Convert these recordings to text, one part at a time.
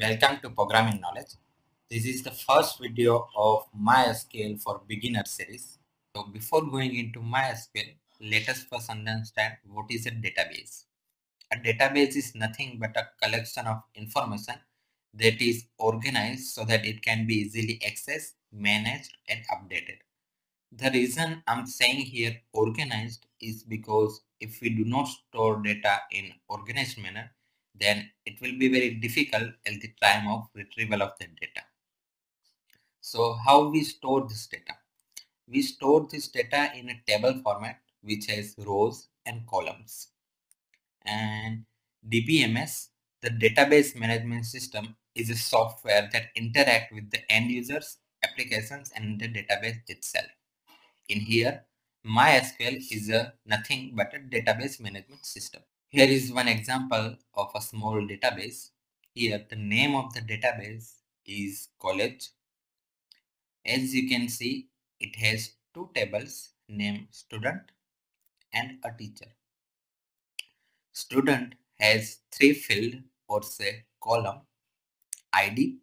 Welcome to Programming Knowledge. This is the first video of MySQL for Beginner series. So before going into MySQL, let us first understand what is a database. A database is nothing but a collection of information that is organized so that it can be easily accessed, managed and updated. The reason I'm saying here organized is because if we do not store data in organized manner, then it will be very difficult at the time of retrieval of the data. So how we store this data? We store this data in a table format which has rows and columns. And DBMS, the database management system, is a software that interact with the end users, applications and the database itself. In here, MySQL is a nothing but a database management system. Here is one example of a small database. Here the name of the database is college. As you can see, it has two tables named student and a teacher. Student has three field or say column ID,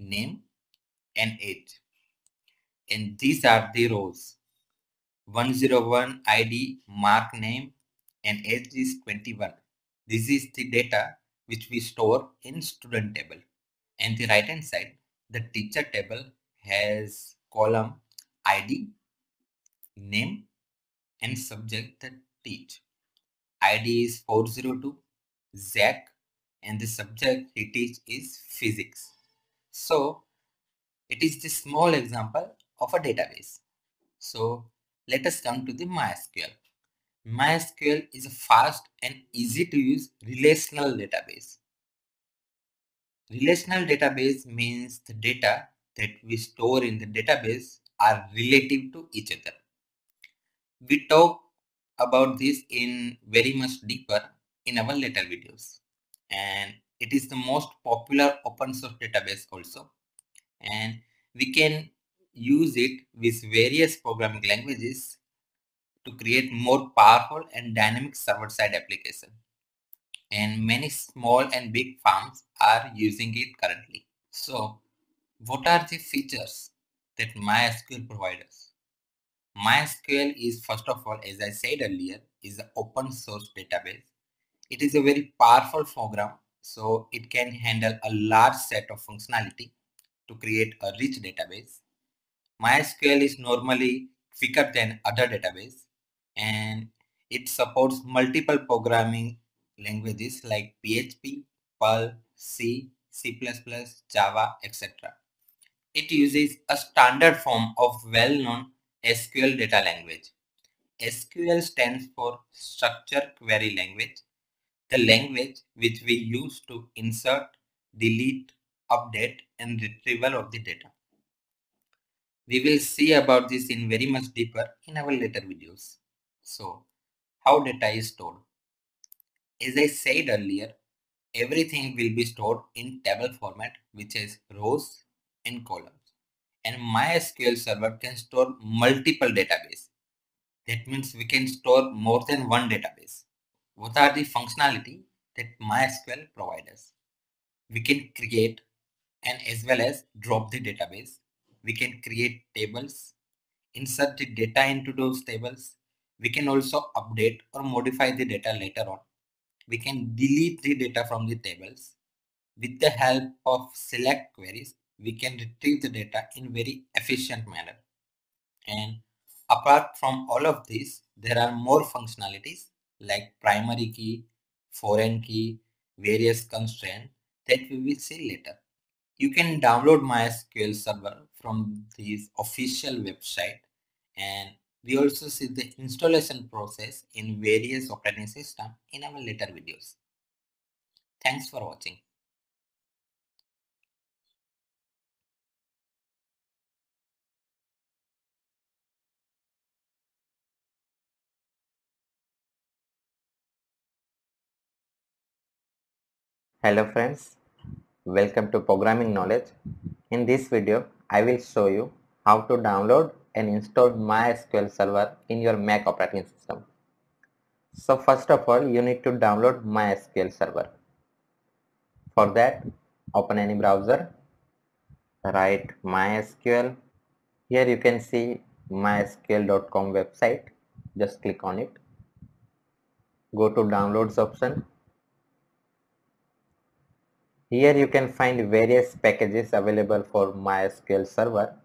name and age. And these are the rows. 101 ID mark name and age is 21. This is the data which we store in student table. And the right hand side, the teacher table has column ID, name and subject that teach. ID is 402, Zach and the subject he teach is physics. So it is the small example of a database. So let us come to the MySQL. MySQL is a fast and easy to use relational database. Relational database means the data that we store in the database are relative to each other. We talk about this in very much deeper in our later videos. And it is the most popular open source database also. And we can use it with various programming languages to create more powerful and dynamic server-side application. And many small and big firms are using it currently. So what are the features that MySQL provides? MySQL is first of all, as I said earlier, is an open source database. It is a very powerful program, so it can handle a large set of functionality to create a rich database. MySQL is normally quicker than other database and it supports multiple programming languages like PHP, Perl, C, C++, Java, etc. It uses a standard form of well-known SQL data language. SQL stands for Structure Query Language, the language which we use to insert, delete, update and retrieval of the data. We will see about this in very much deeper in our later videos. So, how data is stored? As I said earlier, everything will be stored in table format which is rows and columns. And MySQL server can store multiple database. That means we can store more than one database. What are the functionality that MySQL provides? We can create and as well as drop the database. We can create tables, insert the data into those tables, we can also update or modify the data later on. We can delete the data from the tables. With the help of select queries, we can retrieve the data in very efficient manner. And apart from all of this, there are more functionalities like primary key, foreign key, various constraints that we will see later. You can download MySQL server from this official website and we also see the installation process in various operating systems in our later videos. Thanks for watching. Hello friends, welcome to Programming Knowledge. In this video, I will show you how to download and install MySQL server in your Mac operating system. So first of all, you need to download MySQL server. For that, open any browser, write MySQL. Here you can see mysql.com website. Just click on it. Go to downloads option. Here you can find various packages available for MySQL server.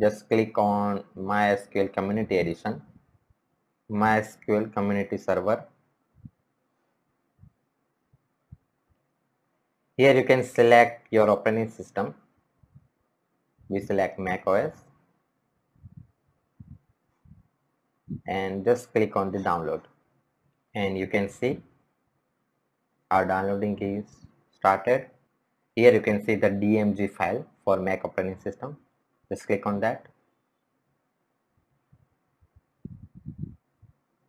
Just click on MySQL Community Edition, MySQL Community Server Here you can select your operating system. We select Mac OS and just click on the download and you can see our downloading is started. Here you can see the DMG file for Mac operating system. Just click on that.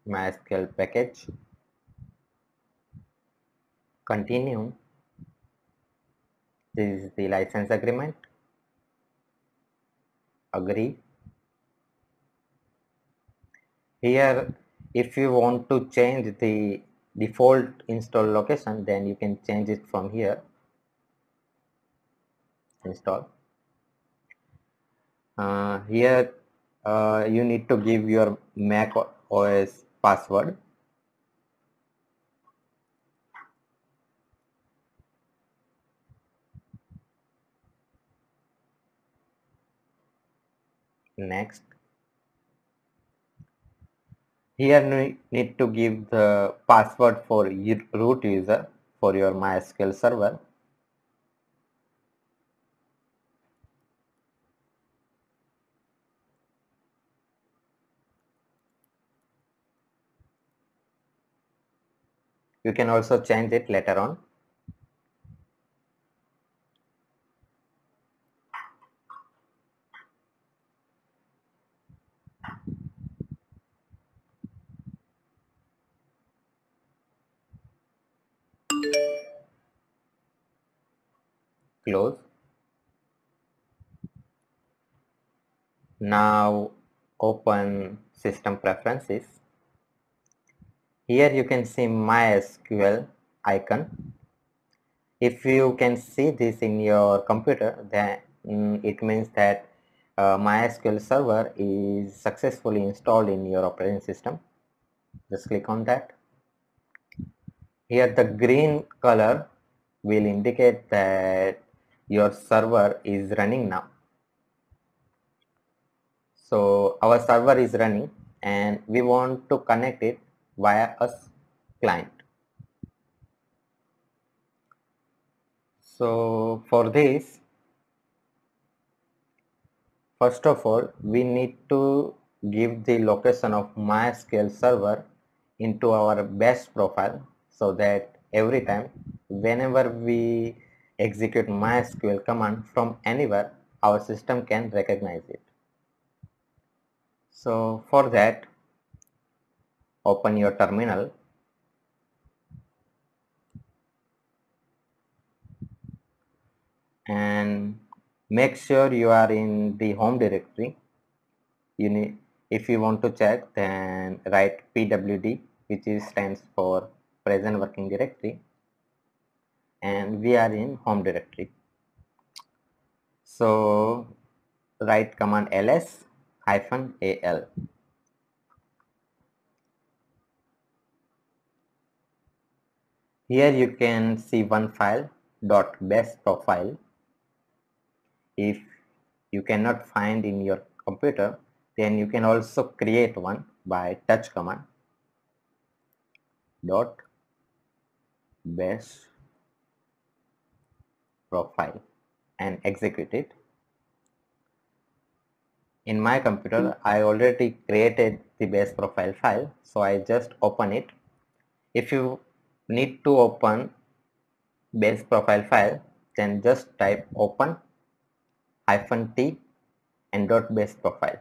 MySQL package. Continue. This is the license agreement. Agree. Here if you want to change the default install location then you can change it from here. Install uh, here uh, you need to give your mac os password. Next. Here we need to give the password for root user for your MySQL server you can also change it later on. Close. Now open system preferences here you can see mysql icon. If you can see this in your computer then mm, it means that uh, mysql server is successfully installed in your operating system. Just click on that. Here the green color will indicate that your server is running now. So our server is running and we want to connect it via a client so for this first of all we need to give the location of mysql server into our bash profile so that every time whenever we execute MySQL command from anywhere, our system can recognize it. So for that, open your terminal. And make sure you are in the home directory. You need, if you want to check, then write pwd, which is stands for present working directory. And we are in home directory. So write command ls hyphen al here you can see one file dot bash profile if you cannot find in your computer then you can also create one by touch command dot bash profile and execute it. In my computer, I already created the bash profile file, so I just open it. If you need to open bash profile file, then just type open hyphen t and dot bash profile.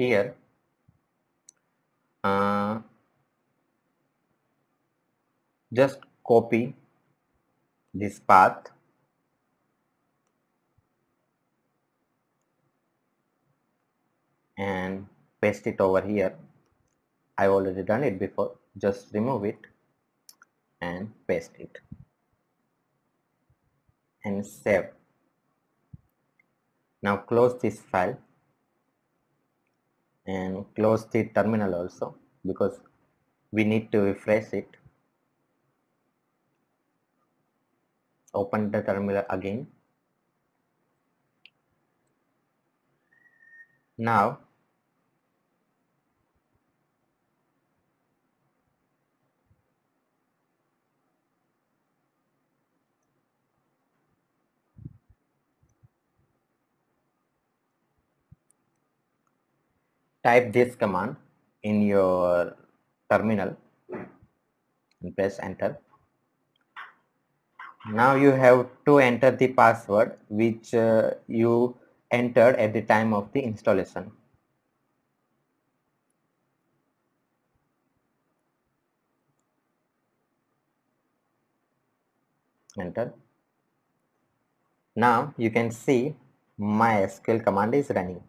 here uh, just copy this path. And paste it over here. I already done it before. Just remove it and paste it. And save. Now close this file. And close the terminal also because we need to refresh it open the terminal again. Now type this command in your terminal and press enter now you have to enter the password which uh, you entered at the time of the installation. Enter. Now you can see mysql command is running.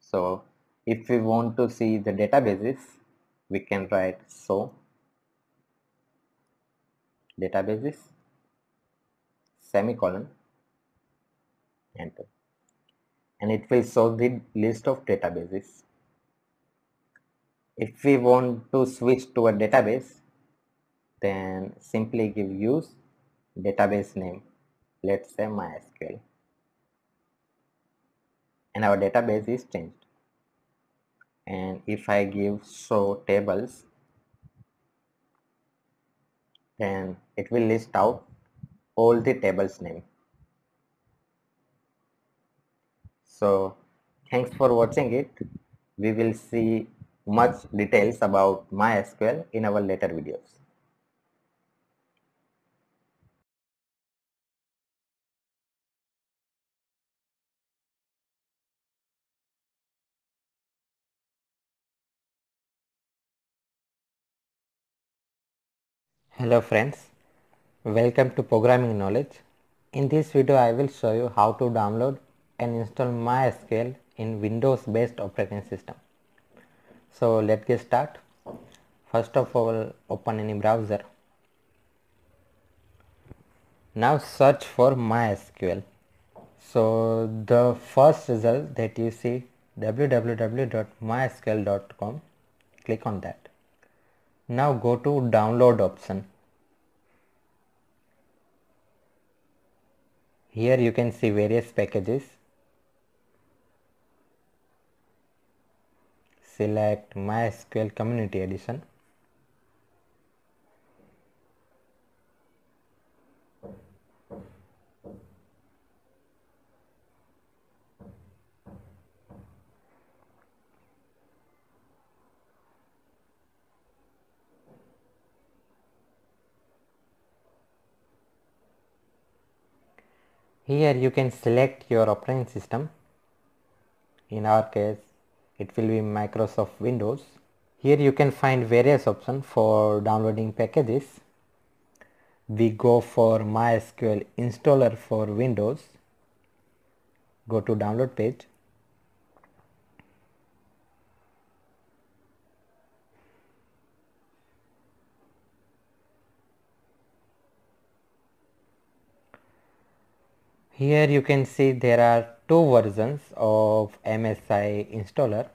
So if we want to see the databases we can write so. Databases semicolon. Enter. And it will show the list of databases. If we want to switch to a database then simply give use database name. Let's say mysql. And our database is changed. And if I give show tables then it will list out all the tables name. So thanks for watching it. We will see much details about MySQL in our later videos. Hello friends, welcome to Programming Knowledge. In this video I will show you how to download and install MySQL in Windows based operating system. So let's get start. First of all open any browser. Now search for MySQL. So the first result that you see www.mysql.com click on that now go to download option. Here you can see various packages. Select MySQL Community Edition. Here you can select your operating system. In our case, it will be Microsoft Windows. Here you can find various options for downloading packages. We go for MySQL installer for Windows. Go to download page. Here you can see there are two versions of MSI installer.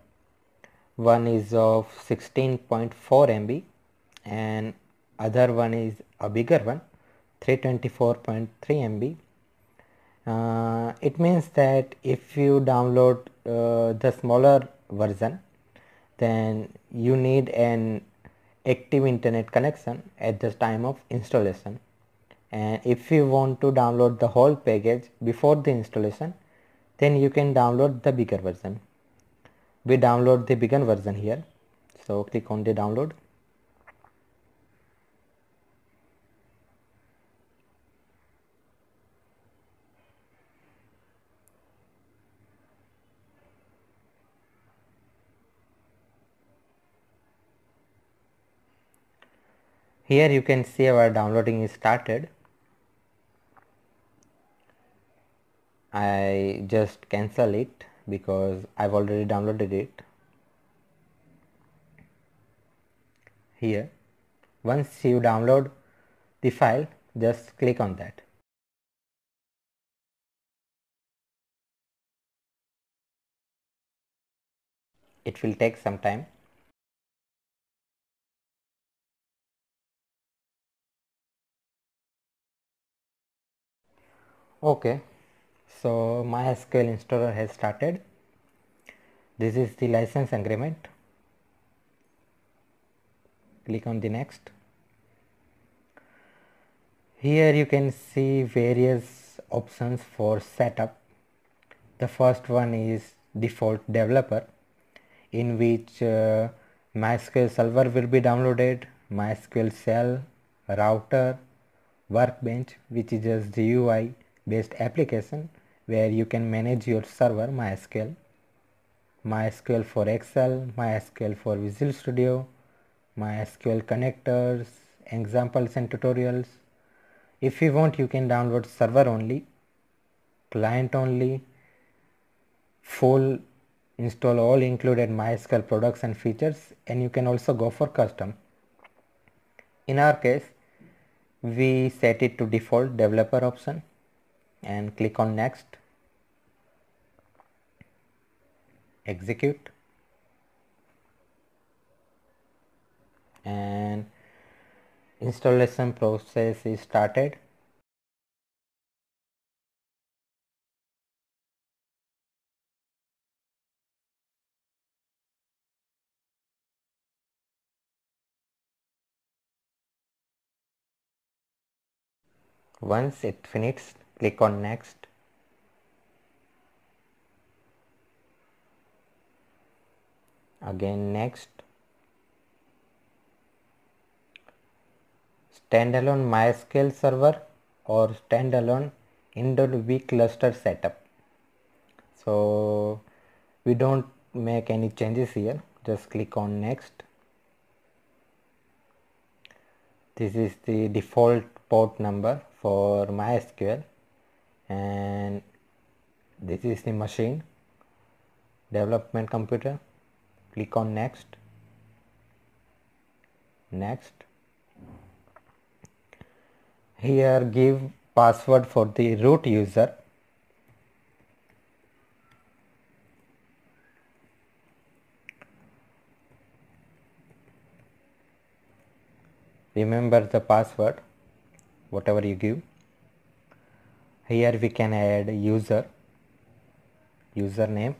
One is of 16.4 MB and other one is a bigger one 324.3 MB. Uh, it means that if you download uh, the smaller version then you need an active internet connection at the time of installation and if you want to download the whole package before the installation then you can download the bigger version. We download the bigger version here. So click on the download. Here you can see our downloading is started I just cancel it because I've already downloaded it here. Once you download the file just click on that. It will take some time. Okay so mysql installer has started. This is the license agreement. Click on the next. Here you can see various options for setup. The first one is default developer in which uh, MySQL server will be downloaded MySQL shell router workbench which is just GUI based application where you can manage your server MySQL MySQL for Excel MySQL for Visual Studio MySQL connectors examples and tutorials. If you want you can download server only client only full install all included MySQL products and features and you can also go for custom. In our case we set it to default developer option and click on next execute. And installation process is started. Once it finished click on next again next. Standalone MySQL server or standalone InnoDB cluster setup. So we don't make any changes here. Just click on next. This is the default port number for MySQL. And this is the machine. Development computer click on next. Next. Here give password for the root user. Remember the password whatever you give. Here we can add user username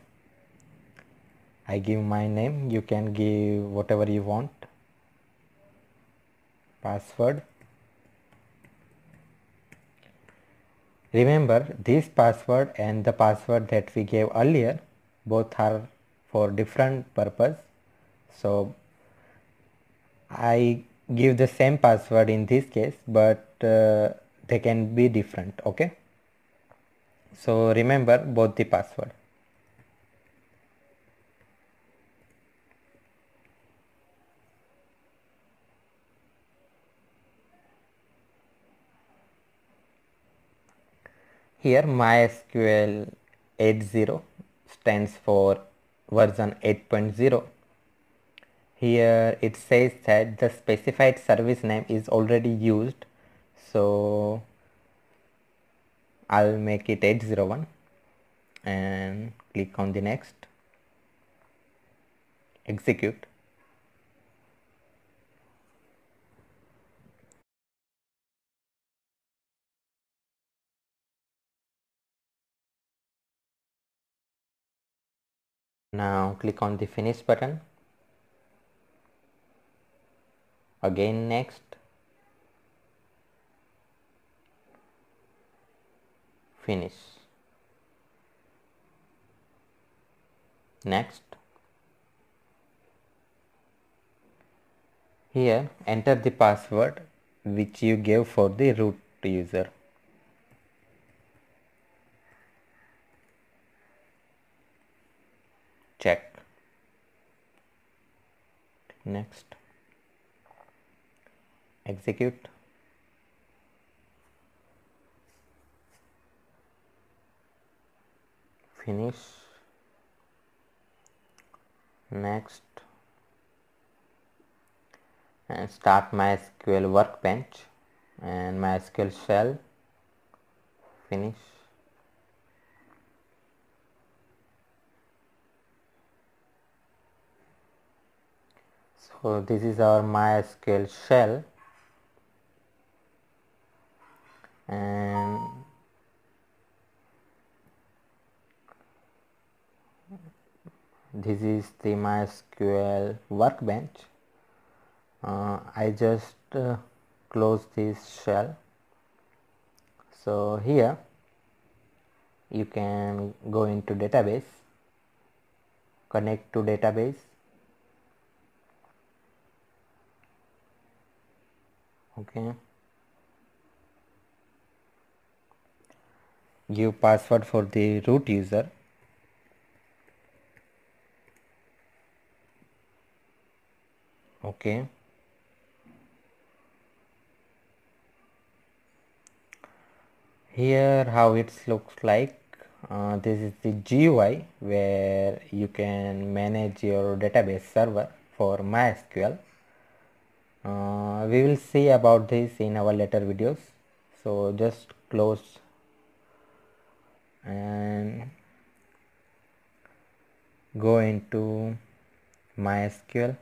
I give my name. You can give whatever you want. Password. Remember this password and the password that we gave earlier both are for different purpose. So I give the same password in this case but uh, they can be different okay? So remember both the password here mysql 80 stands for version 8.0 here it says that the specified service name is already used so I'll make it 801 and click on the next. Execute now click on the finish button. Again next. Finish. Next. Here enter the password which you gave for the root user check next. Execute. Finish. Next. And start MySQL workbench and MySQL shell. Finish so this is our MySQL shell. And this is the MySQL workbench. Uh, I just uh, close this shell. So here you can go into database connect to database okay. Give password for the root user. Okay. Here how it looks like. Uh, this is the GUI where you can manage your database server for MySQL uh, we will see about this in our later videos. So just close. And go into MySQL.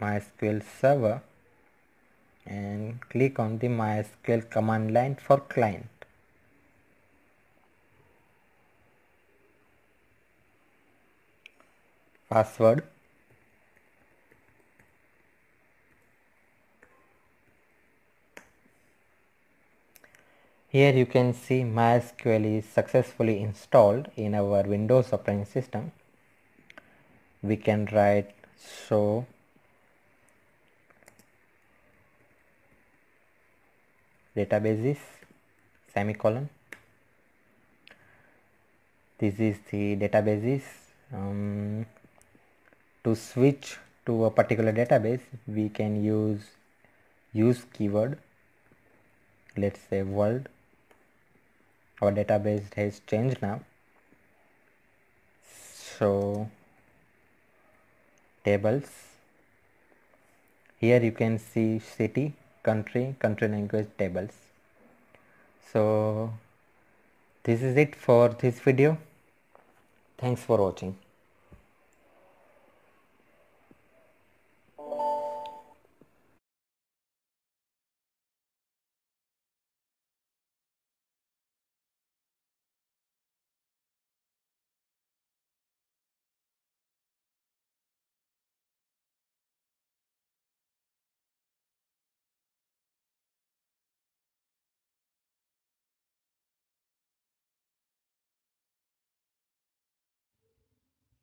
MySQL server. And click on the MySQL command line for client. Password. Here you can see MySQL is successfully installed in our Windows operating system. We can write show databases semicolon. This is the databases um, to switch to a particular database we can use use keyword. Let's say world. Our database has changed now. So tables. Here you can see city country country language tables. So this is it for this video. Thanks for watching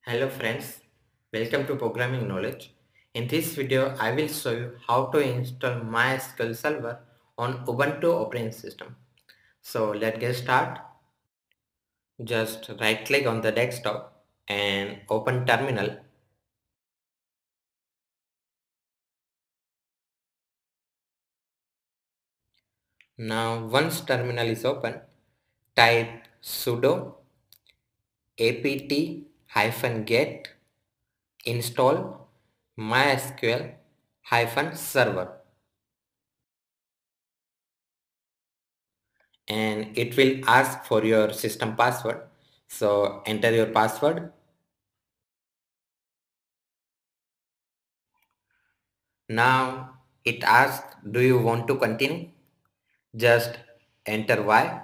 Hello friends, welcome to Programming Knowledge. In this video, I will show you how to install MySQL Server on Ubuntu operating system. So let's get started. Just right click on the desktop and open terminal. Now once terminal is open, type sudo apt hyphen get install mysql hyphen server. And it will ask for your system password. So enter your password. Now it asks do you want to continue? Just enter y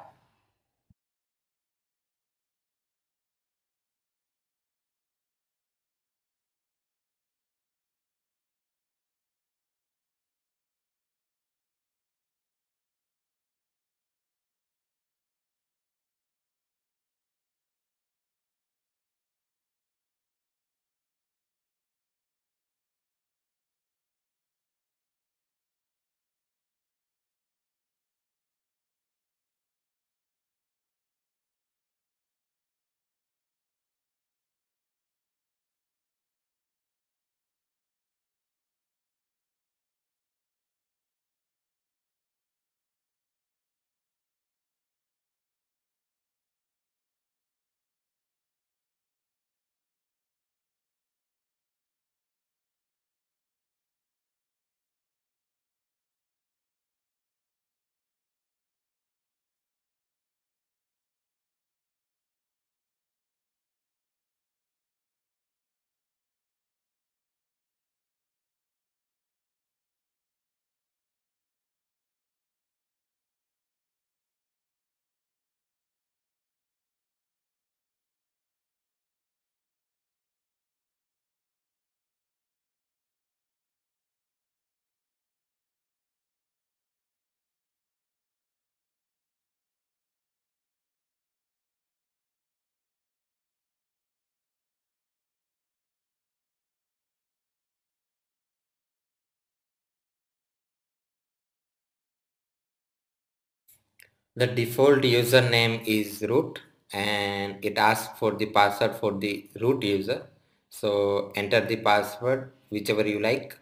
The default username is root and it asks for the password for the root user. So enter the password whichever you like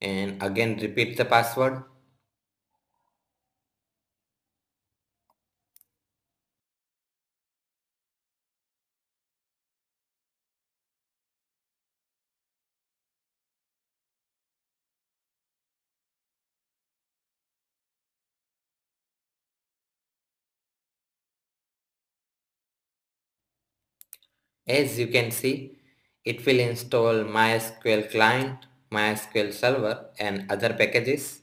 and again repeat the password As you can see, it will install MySQL client, MySQL server and other packages.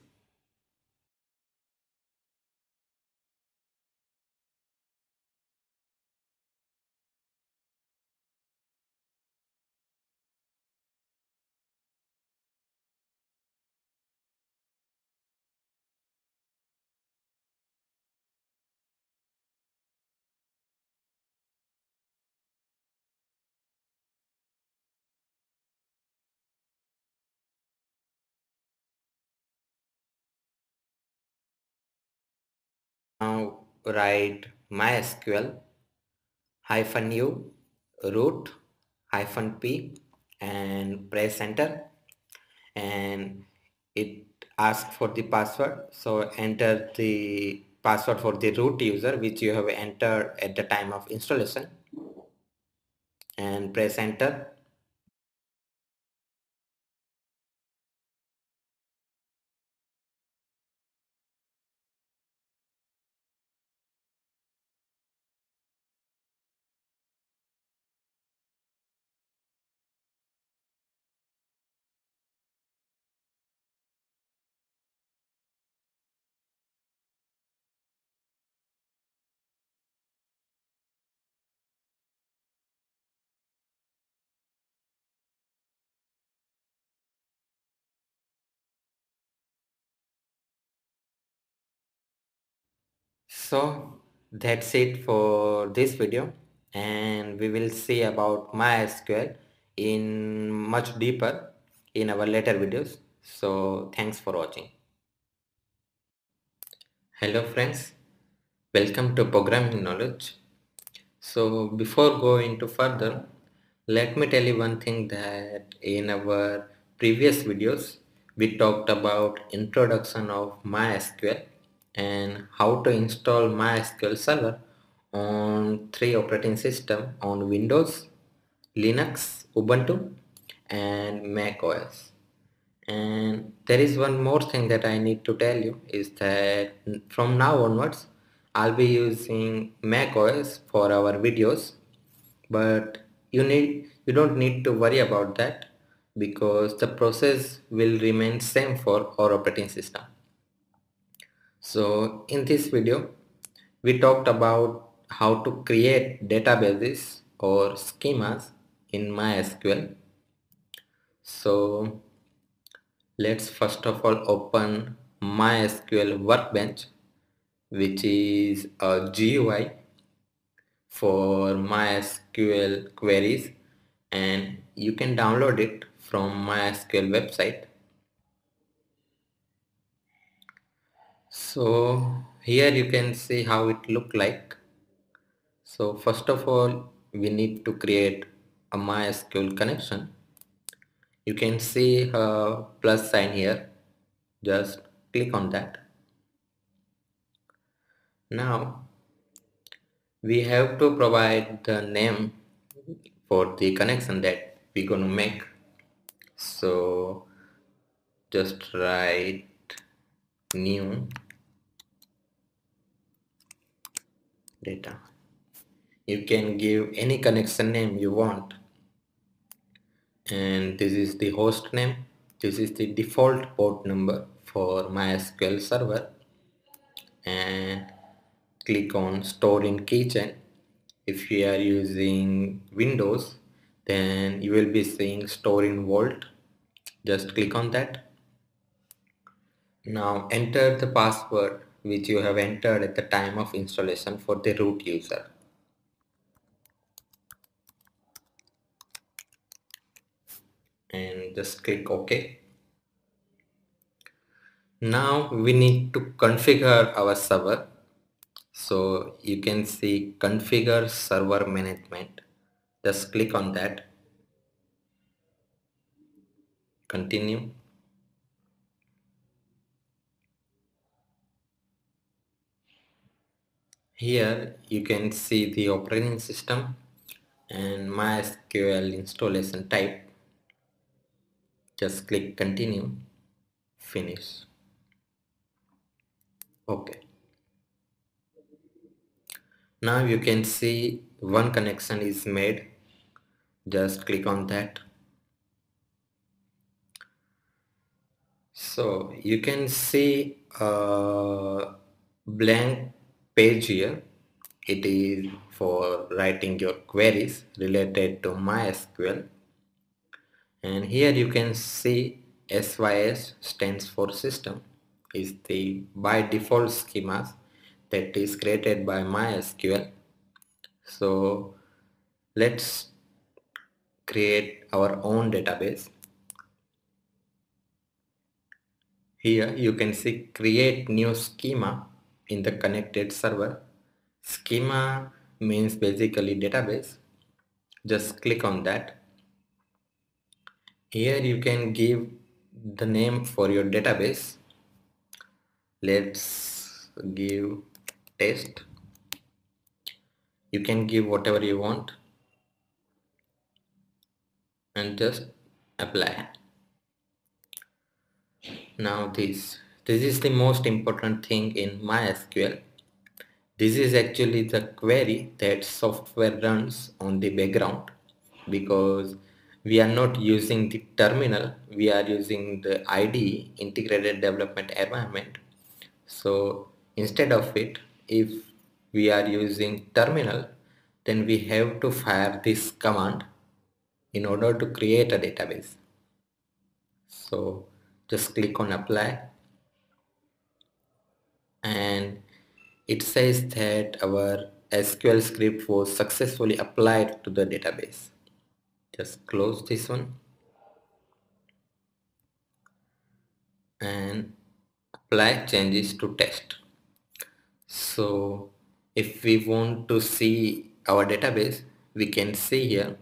Write MySQL hyphen u root hyphen p and press enter. And it asks for the password. So enter the password for the root user which you have entered at the time of installation. And press enter So that's it for this video and we will see about MySQL in much deeper in our later videos. So thanks for watching. Hello friends, welcome to Programming Knowledge. So before going to further, let me tell you one thing that in our previous videos we talked about introduction of MySQL and how to install MySQL Server on three operating system on Windows, Linux, Ubuntu and Mac OS. And there is one more thing that I need to tell you is that from now onwards I'll be using Mac OS for our videos but you need you don't need to worry about that because the process will remain same for our operating system. So in this video, we talked about how to create databases or schemas in MySQL. So let's first of all open MySQL Workbench, which is a GUI for MySQL queries and you can download it from MySQL website so here you can see how it look like. So first of all we need to create a MySQL connection. You can see a plus sign here. Just click on that. Now we have to provide the name for the connection that we're going to make. So just write new data. You can give any connection name you want. And this is the host name. This is the default port number for MySQL server. And click on store in keychain. If you are using Windows then you will be seeing store in vault. Just click on that. Now enter the password which you have entered at the time of installation for the root user. And just click OK. Now we need to configure our server. So you can see configure server management. Just click on that. Continue. Here you can see the operating system and MySQL installation type. Just click continue, finish. Okay. Now you can see one connection is made. Just click on that. So you can see a blank page here. It is for writing your queries related to MySQL. And here you can see SYS stands for system is the by default schemas that is created by MySQL. So let's create our own database. Here you can see create new schema in the connected server. Schema means basically database. Just click on that. Here you can give the name for your database let's give test you can give whatever you want and just apply now this this is the most important thing in MySQL. This is actually the query that software runs on the background because we are not using the terminal we are using the IDE integrated development environment. So instead of it if we are using terminal then we have to fire this command in order to create a database. So just click on apply and it says that our SQL script was successfully applied to the database. Just close this one. And apply changes to test. So if we want to see our database we can see here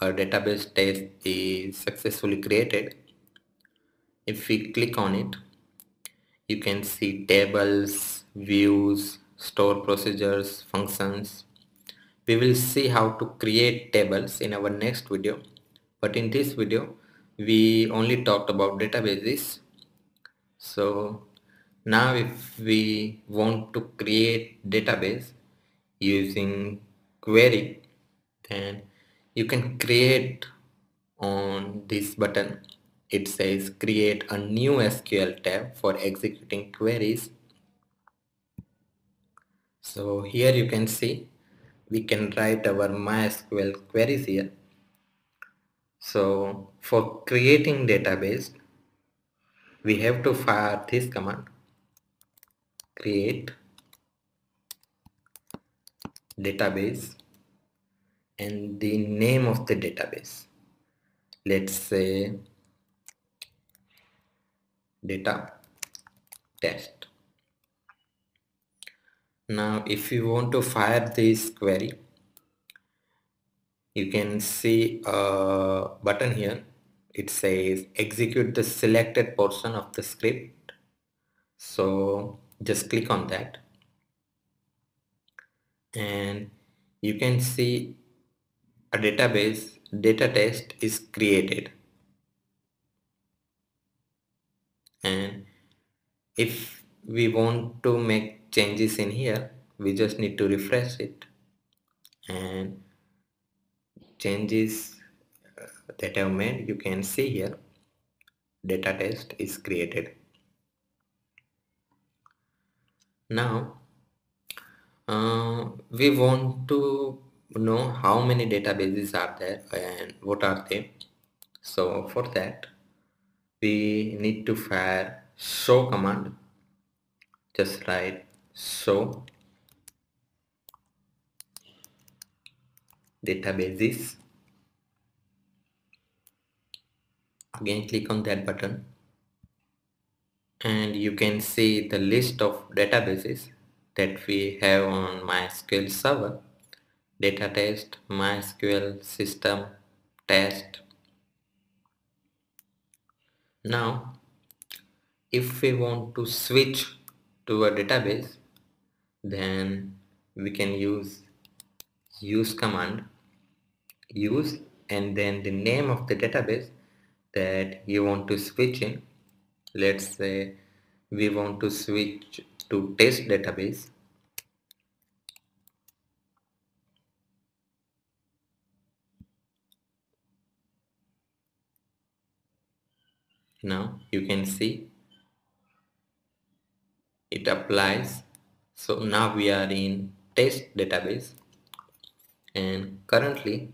our database test is successfully created. If we click on it you can see tables views store procedures functions. We will see how to create tables in our next video. But in this video we only talked about databases. So now if we want to create database using query then you can create on this button it says create a new SQL tab for executing queries. So here you can see we can write our MySQL queries here. So for creating database we have to fire this command create database and the name of the database. Let's say data test. Now if you want to fire this query you can see a button here. It says execute the selected portion of the script. So just click on that. And you can see a database data test is created and if we want to make changes in here we just need to refresh it. And changes that I've made you can see here. Data test is created. Now uh, we want to know how many databases are there and what are they. So for that we need to fire show command. Just write show databases. Again click on that button. And you can see the list of databases that we have on MySQL server. Data test MySQL system test now if we want to switch to a database then we can use use command use and then the name of the database that you want to switch in. Let's say we want to switch to test database now you can see it applies. So now we are in test database. And currently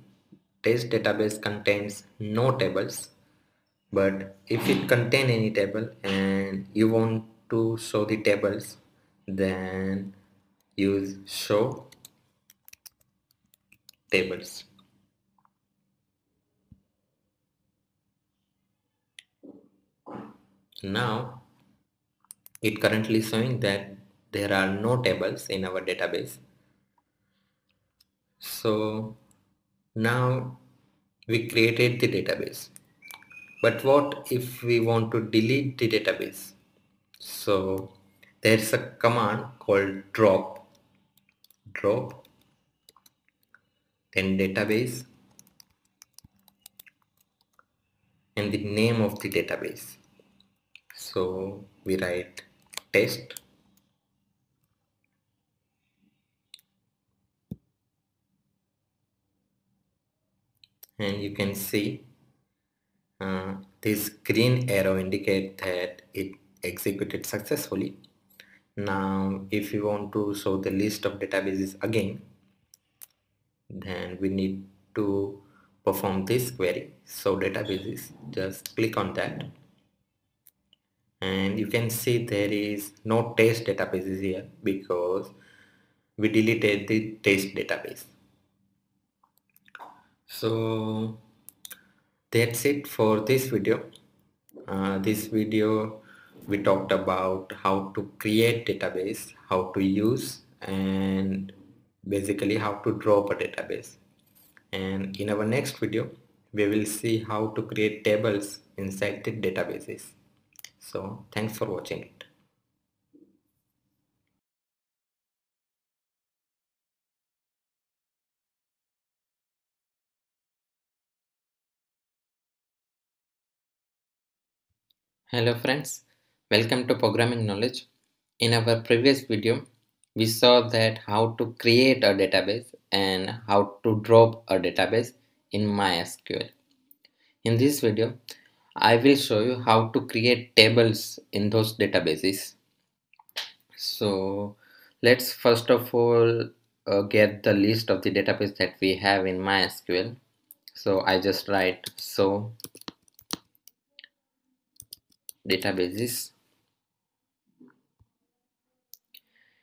test database contains no tables. But if it contain any table and you want to show the tables then use show tables now it currently showing that there are no tables in our database. So now we created the database. But what if we want to delete the database? So there's a command called drop drop then database and the name of the database so we write test. And you can see uh, this green arrow indicate that it executed successfully. Now if you want to show the list of databases again then we need to perform this query. So databases just click on that and you can see there is no test databases here because we deleted the test database. So that's it for this video. Uh, this video we talked about how to create database how to use and basically how to drop a database. And in our next video we will see how to create tables inside the databases so thanks for watching it Hello friends, welcome to Programming Knowledge. In our previous video, we saw that how to create a database and how to drop a database in MySQL. In this video, I will show you how to create tables in those databases. So let's first of all uh, get the list of the database that we have in MySQL. So I just write so databases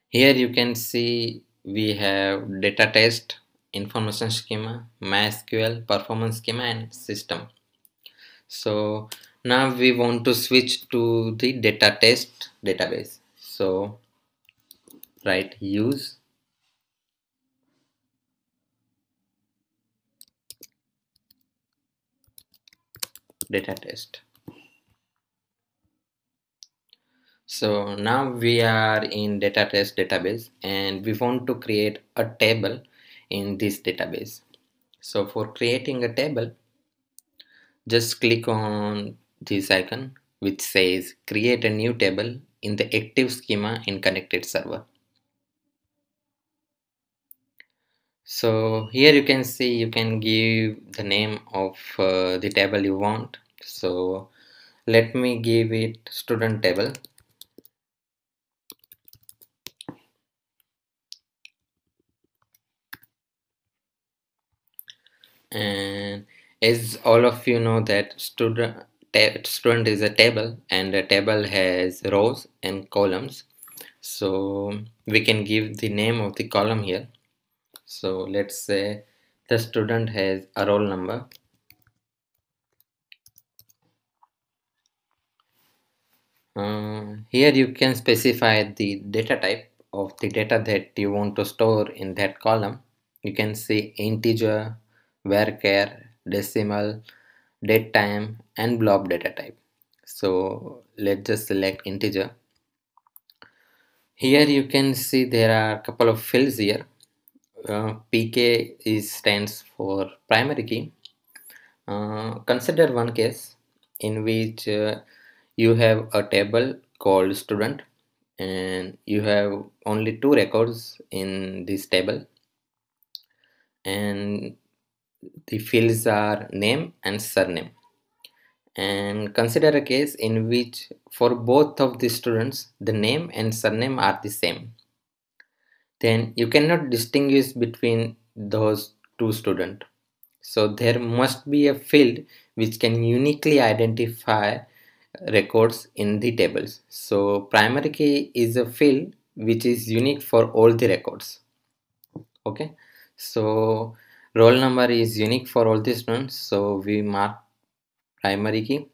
here you can see we have data test information schema mysql performance schema and system so now we want to switch to the data test database. So write use. Data test. So now we are in data test database and we want to create a table in this database. So for creating a table just click on this icon which says create a new table in the active schema in connected server. So here you can see you can give the name of uh, the table you want. So let me give it student table. And as all of you know that student student is a table and a table has rows and columns. So we can give the name of the column here. So let's say the student has a roll number. Um, here you can specify the data type of the data that you want to store in that column. You can see integer varchar decimal date time and blob data type. So let's just select integer. Here you can see there are a couple of fields here. Uh, pk is stands for primary key. Uh, consider one case in which uh, you have a table called student and you have only two records in this table. And the fields are name and surname. And consider a case in which for both of the students the name and surname are the same. Then you cannot distinguish between those two students so there must be a field which can uniquely identify records in the tables. So primary key is a field which is unique for all the records. Okay? So roll number is unique for all the students so we mark primary key.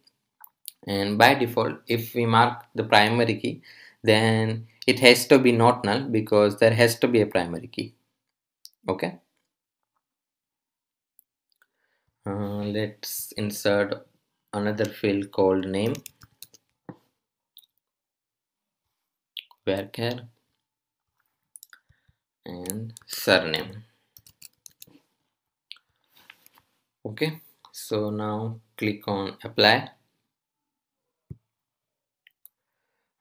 And by default if we mark the primary key then it has to be not null because there has to be a primary key. Okay? Uh, let's insert another field called name. Varchar and surname okay so now click on apply.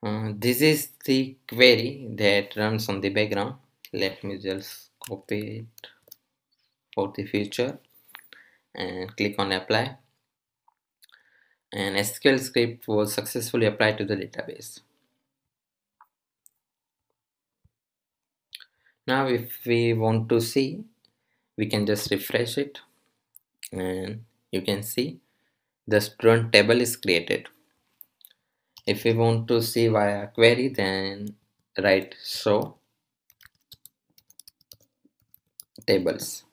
Uh, this is the query that runs on the background. Let me just copy it for the future and click on apply. And SQL script was successfully applied to the database. Now if we want to see we can just refresh it and you can see the student table is created. If we want to see via query then write show tables.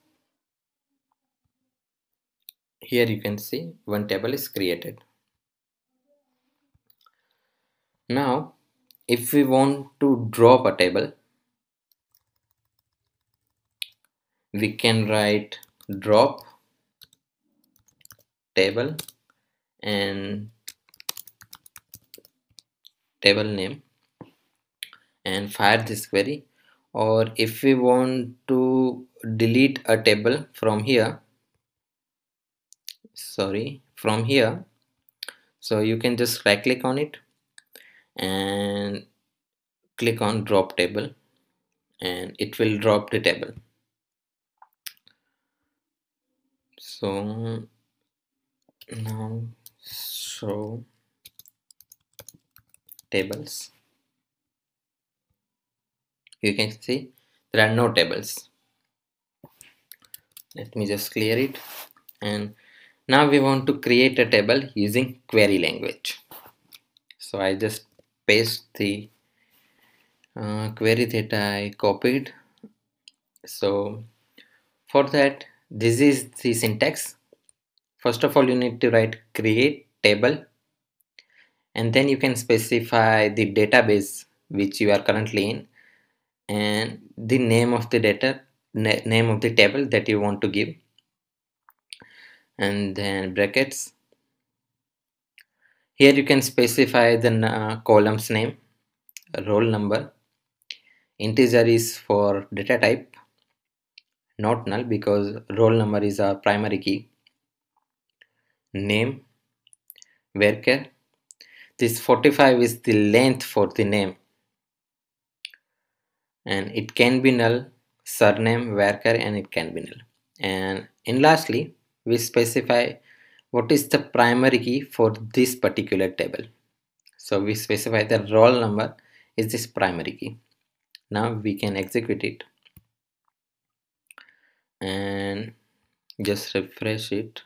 Here you can see one table is created. Now if we want to drop a table we can write drop table and table name and fire this query. Or if we want to delete a table from here sorry from here so you can just right click on it and click on drop table and it will drop the table. So now show tables. You can see there are no tables. Let me just clear it. And now we want to create a table using query language. So I just paste the uh, query that I copied. So for that this is the syntax first of all you need to write create table and then you can specify the database which you are currently in and the name of the data name of the table that you want to give and then brackets. Here you can specify the uh, columns name roll number. Integer is for data type not null because roll number is our primary key name varchar this 45 is the length for the name. And it can be null surname varchar and it can be null. And in lastly we specify what is the primary key for this particular table. So we specify the roll number is this primary key. Now we can execute it. And just refresh it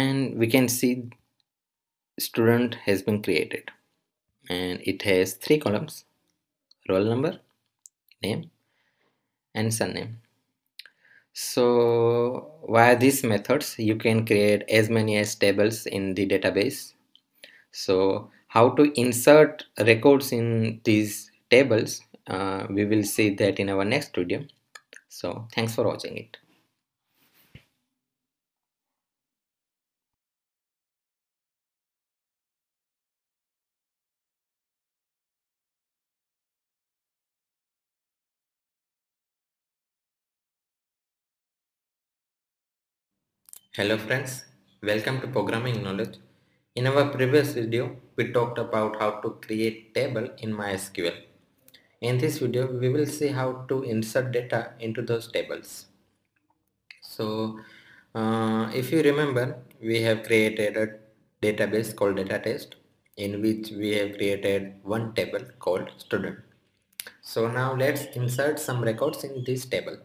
and we can see student has been created. And it has three columns roll number name and surname so via these methods you can create as many as tables in the database. So how to insert records in these tables uh, we will see that in our next video. So thanks for watching it Hello friends, welcome to Programming Knowledge. In our previous video, we talked about how to create table in MySQL. In this video, we will see how to insert data into those tables. So, uh, if you remember, we have created a database called data test in which we have created one table called student. So now let's insert some records in this table.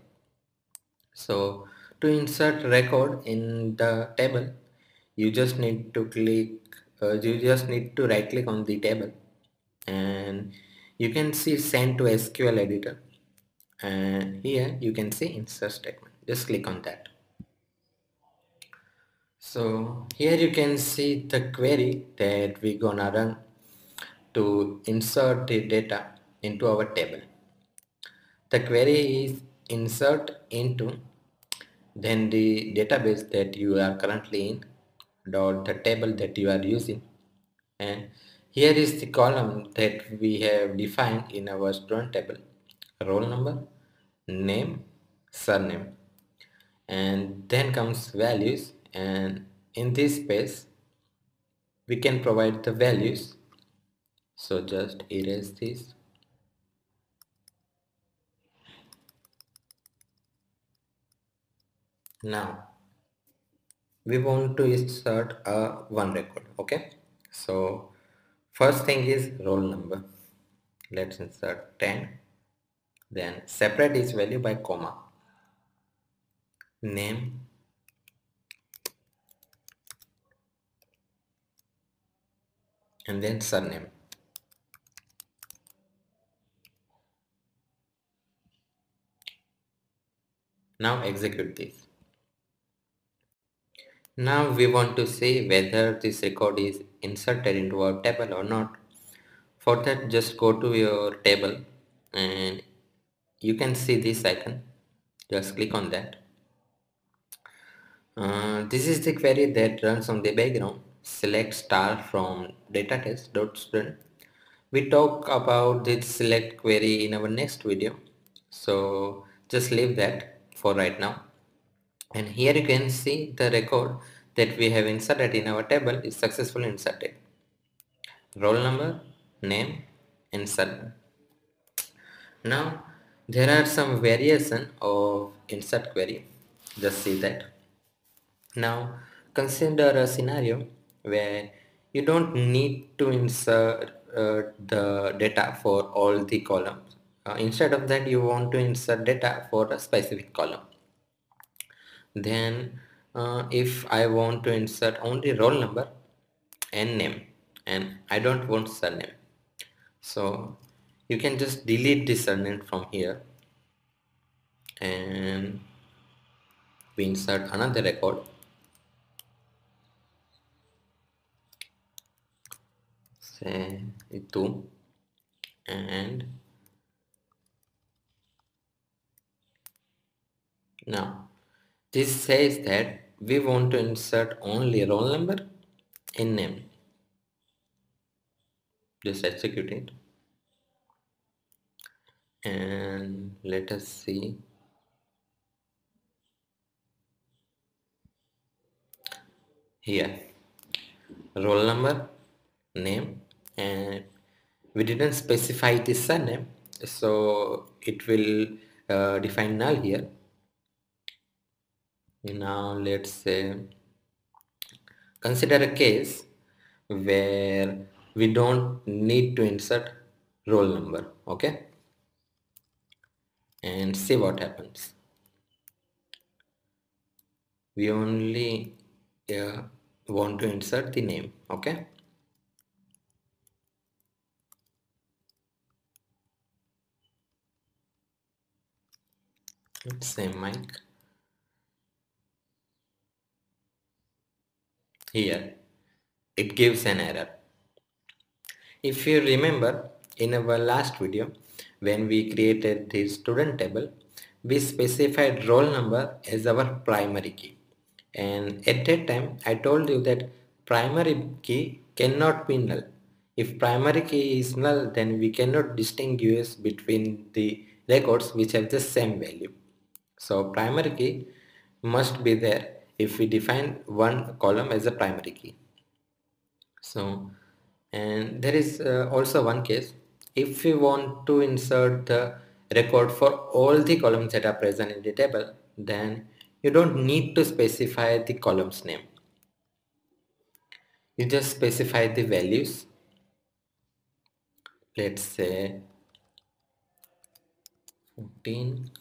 So to insert record in the table you just need to click uh, you just need to right click on the table. And you can see send to SQL editor. And here you can see insert statement. Just click on that. So here you can see the query that we gonna run to insert the data into our table. The query is insert into then the database that you are currently in dot the table that you are using. And here is the column that we have defined in our student table. Roll number name surname. And then comes values. And in this space we can provide the values. So just erase this now we want to insert a one record okay? So first thing is roll number. Let's insert 10 then separate each value by comma. Name. And then surname. Now execute this now we want to see whether this record is inserted into our table or not. For that just go to your table and you can see this icon. Just click on that. Uh, this is the query that runs on the background. Select star from data test.student. We talk about this select query in our next video. So just leave that for right now and here you can see the record that we have inserted in our table is successfully inserted. Roll number name insert now there are some variation of insert query. Just see that. Now consider a scenario where you don't need to insert uh, the data for all the columns. Uh, instead of that you want to insert data for a specific column then uh, if I want to insert only roll number and name and I don't want surname. So you can just delete the surname from here and we insert another record. Say itu and now this says that we want to insert only roll number in name. Just execute it. And let us see. Here, roll number, name, and we didn't specify the surname, so it will uh, define null here now let's say consider a case where we don't need to insert roll number okay? And see what happens. We only uh, want to insert the name okay? Let's say Mike here it gives an error If you remember in our last video when we created the student table we specified roll number as our primary key and at that time I told you that primary key cannot be null. If primary key is null then we cannot distinguish between the records which have the same value. So primary key must be there if we define one column as a primary key. So and there is uh, also one case. If we want to insert the record for all the columns that are present in the table then you don't need to specify the columns name. You just specify the values. Let's say 14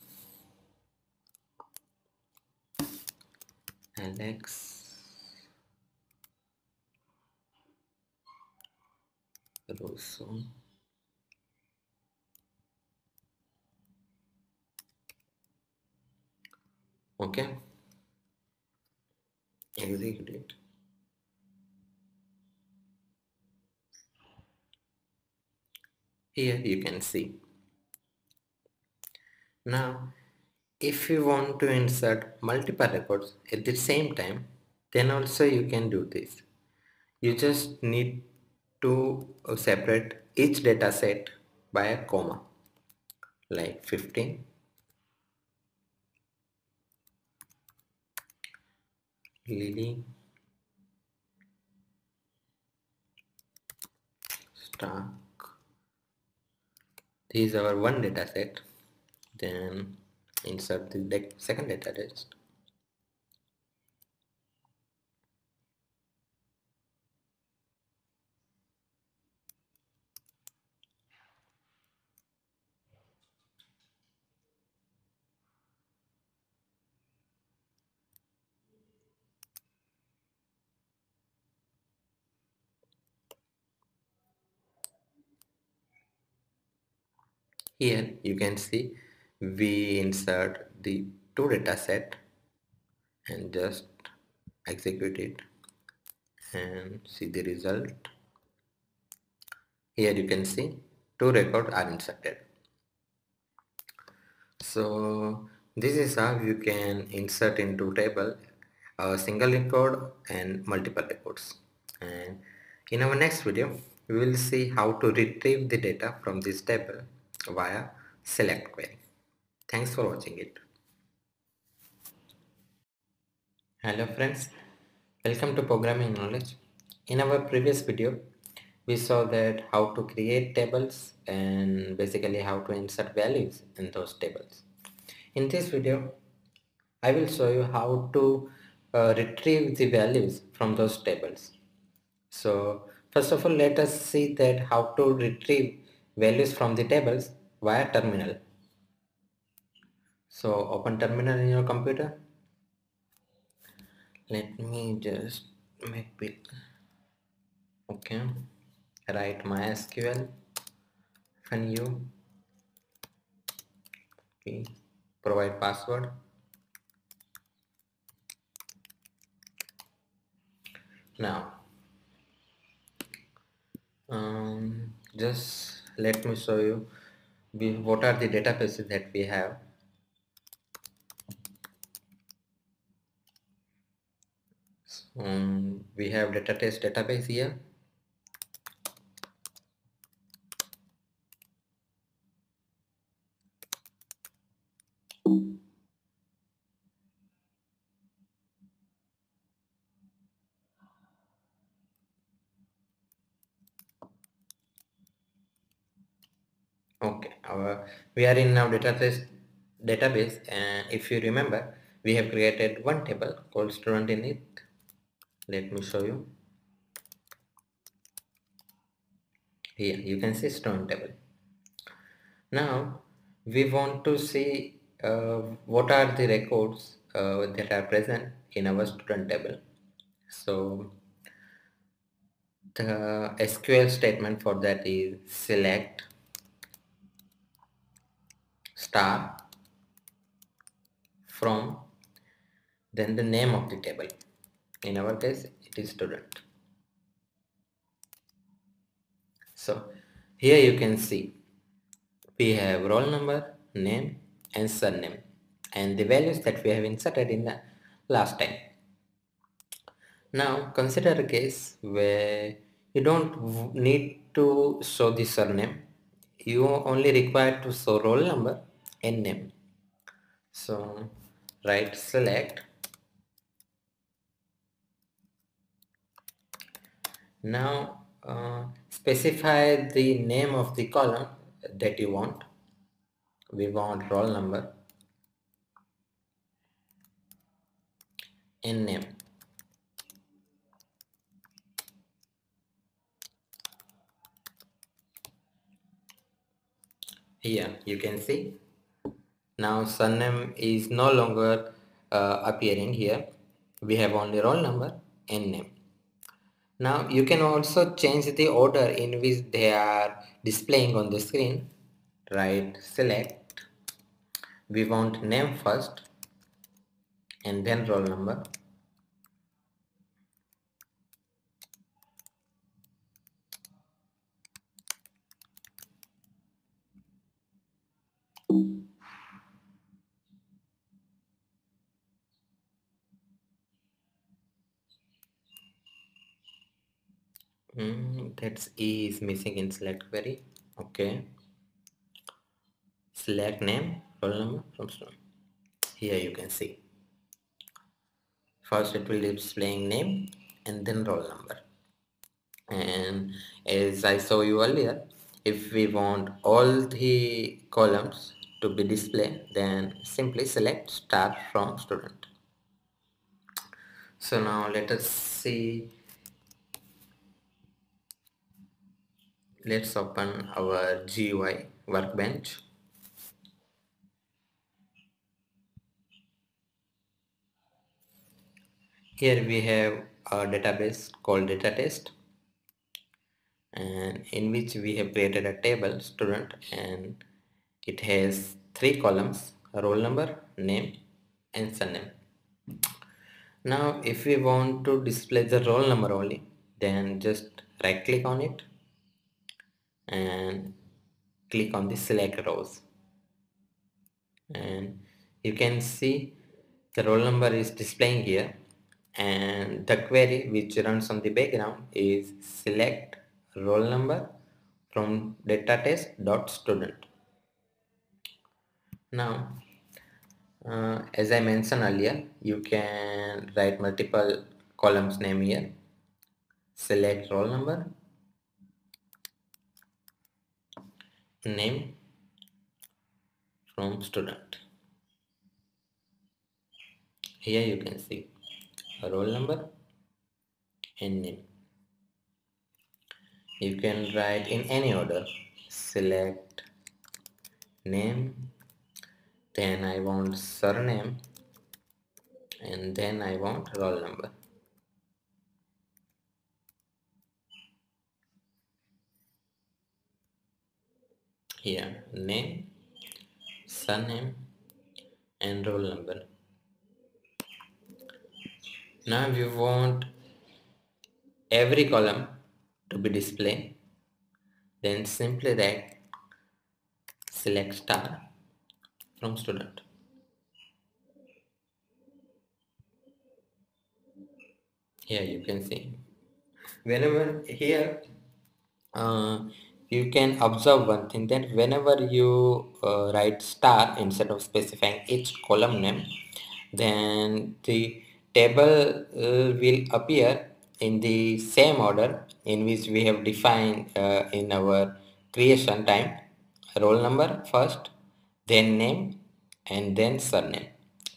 Alex Rosso okay. Execute it here you can see. Now if you want to insert multiple records at the same time then also you can do this. You just need to uh, separate each data set by a comma like 15 Lily Stark this is our one data set. Then insert the second data set here you can see we insert the two data set and just execute it and see the result. Here you can see two records are inserted. So this is how you can insert into table a single record and multiple records. And in our next video we will see how to retrieve the data from this table via select query. Thanks for watching it. Hello friends, welcome to programming knowledge. In our previous video, we saw that how to create tables and basically how to insert values in those tables. In this video, I will show you how to uh, retrieve the values from those tables. So first of all, let us see that how to retrieve values from the tables via terminal. So open terminal in your computer. Let me just make it okay. Write MySQL and you okay. provide password. Now um, just let me show you what are the databases that we have um, we have data test database here. Okay our we are in now database database and if you remember we have created one table called student in it let me show you. Here you can see student table. Now we want to see uh, what are the records uh, that are present in our student table. So the SQL statement for that is select star from then the name of the table in our case it is student. So here you can see we have roll number name and surname and the values that we have inserted in the last time. Now consider a case where you don't need to show the surname. You only require to show roll number and name. So write select now uh, specify the name of the column that you want. We want roll number. And name. Here you can see. Now surname is no longer uh, appearing here. We have only roll number and name now you can also change the order in which they are displaying on the screen. Right, select. We want name first and then roll number. Mm, that's E is missing in select query. Okay. Select name, roll number from student. Here you can see. First it will be displaying name and then roll number. And as I saw you earlier, if we want all the columns to be displayed, then simply select start from student. So now let us see let's open our GUI workbench. Here we have a database called data test and in which we have created a table student and it has three columns roll number name and surname. Now if we want to display the roll number only then just right click on it and click on the select rows. And you can see the roll number is displaying here. And the query which runs on the background is select roll number from data test dot student. Now uh, as I mentioned earlier you can write multiple columns name here. Select roll number name from student. Here you can see roll number and name. You can write in any order. Select name then I want surname and then I want roll number here name surname and roll number. Now we want every column to be displayed. Then simply write select star from student. Here you can see. Whenever here uh, you can observe one thing that whenever you uh, write star instead of specifying each column name then the table uh, will appear in the same order in which we have defined uh, in our creation time roll number first then name and then surname.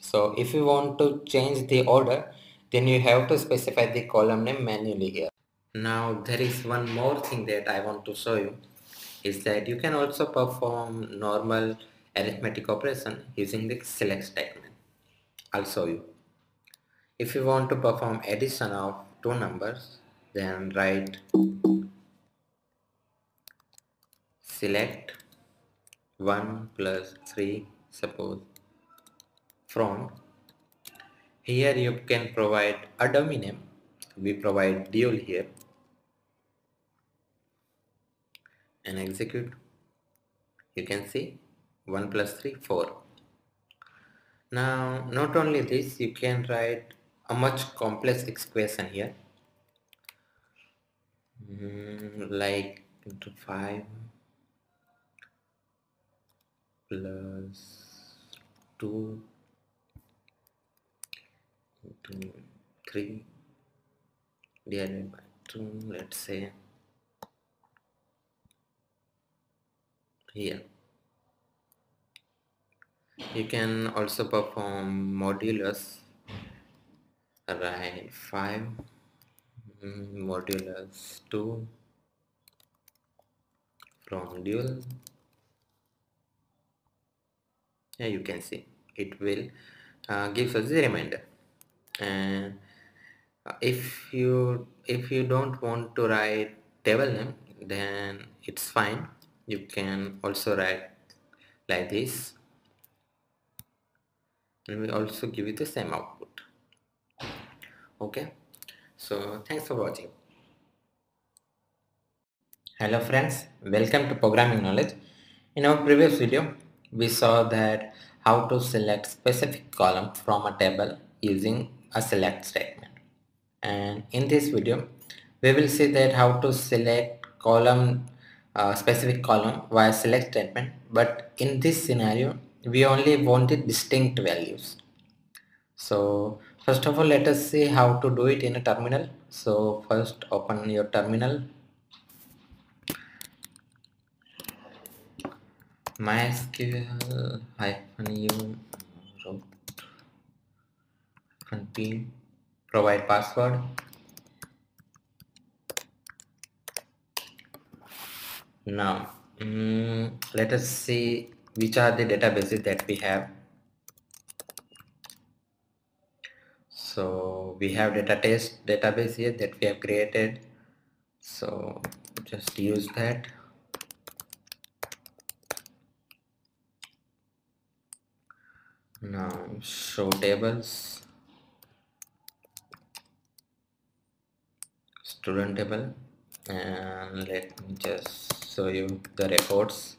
So if you want to change the order then you have to specify the column name manually here now there is one more thing that I want to show you is that you can also perform normal arithmetic operation using the select statement. I'll show you. If you want to perform addition of two numbers then write select 1 plus 3 suppose from here you can provide a dummy name we provide dual here and execute. You can see 1 plus 3 4 now not only this you can write a much complex equation here. Mm, like into 5 plus 2 into 3 divided by 2 let's say here. You can also perform modulus right 5 mm, modulus 2 from dual. Here you can see. It will uh, gives us the remainder. And uh, if you if you don't want to write table name then it's fine you can also write like this. And we also give you the same output. Okay? So thanks for watching. Hello friends welcome to programming knowledge. In our previous video we saw that how to select specific column from a table using a select statement. And in this video we will see that how to select column uh, specific column via select statement but in this scenario we only wanted distinct values. So first of all let us see how to do it in a terminal. So first open your terminal. Mysql hyphen u root. P provide password now um, let us see which are the databases that we have. So we have data test database here that we have created. So just use that. Now show tables. Student table. And let me just show you the records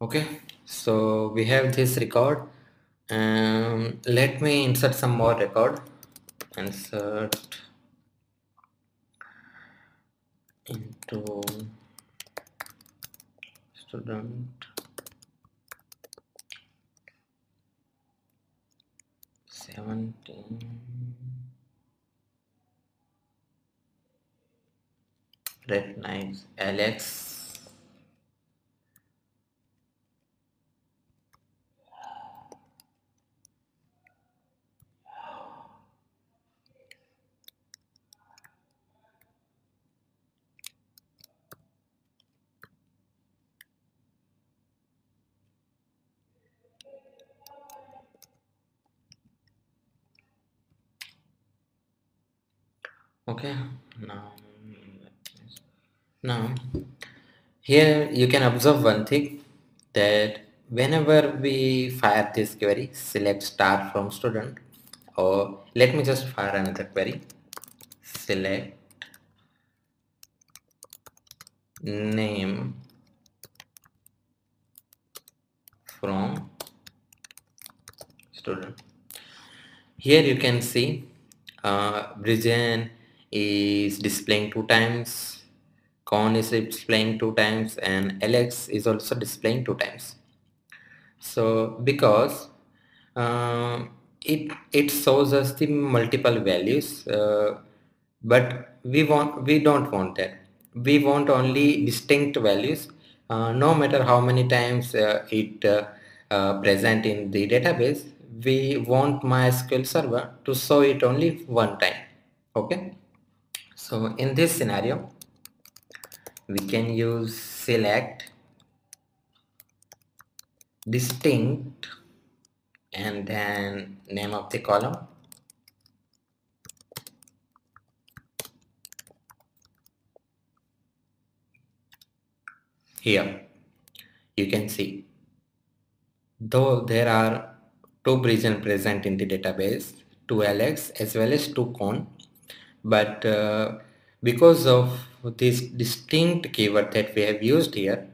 okay so we have this record. And let me insert some more record. Insert into student seventeen. Red nice alex okay. Now now here you can observe one thing that whenever we fire this query select star from student or let me just fire another query. Select name from student. Here you can see uh, is displaying two times con is displaying two times and alex is also displaying two times. So because uh, it it shows us the multiple values uh, but we want we don't want that. We want only distinct values uh, no matter how many times uh, it uh, uh, present in the database we want mysql server to show it only one time okay so in this scenario we can use select distinct and then name of the column. Here you can see though there are two Brizan present in the database two Alex as well as two Con but uh, because of this distinct keyword that we have used here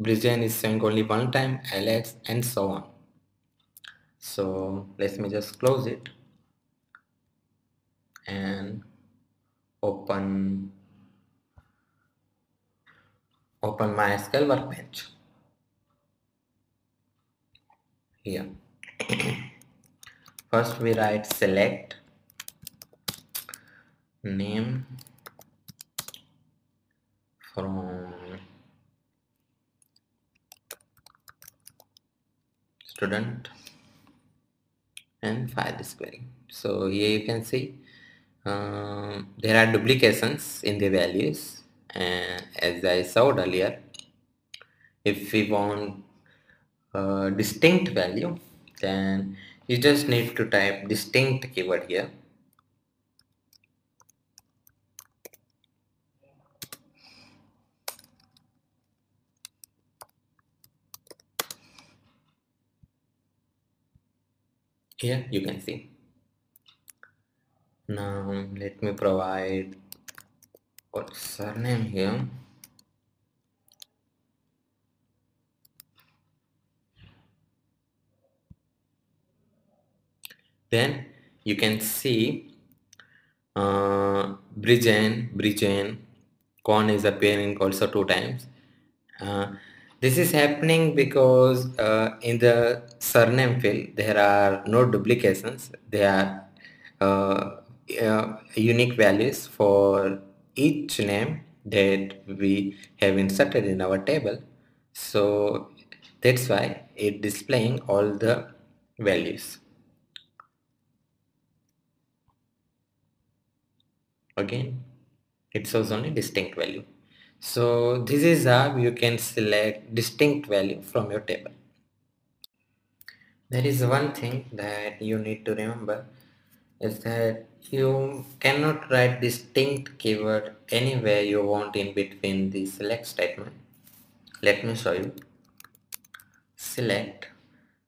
Brizan is showing only one time Alex and so on. So let me just close it and open open MySQL workbench. Here. First we write select name from student and file this query so here you can see uh, there are duplications in the values. Uh, as I showed earlier if we want a distinct value then you just need to type distinct keyword here here you can see. Now let me provide what surname here. Then you can see uh, Bridgen, Bridgen, con is appearing also two times. Uh, this is happening because uh, in the surname field there are no duplications. There are uh, uh, unique values for each name that we have inserted in our table. So that's why it displaying all the values. Again, it shows only distinct value. So this is how you can select distinct value from your table. There is one thing that you need to remember is that you cannot write distinct keyword anywhere you want in between the select statement. Let me show you. Select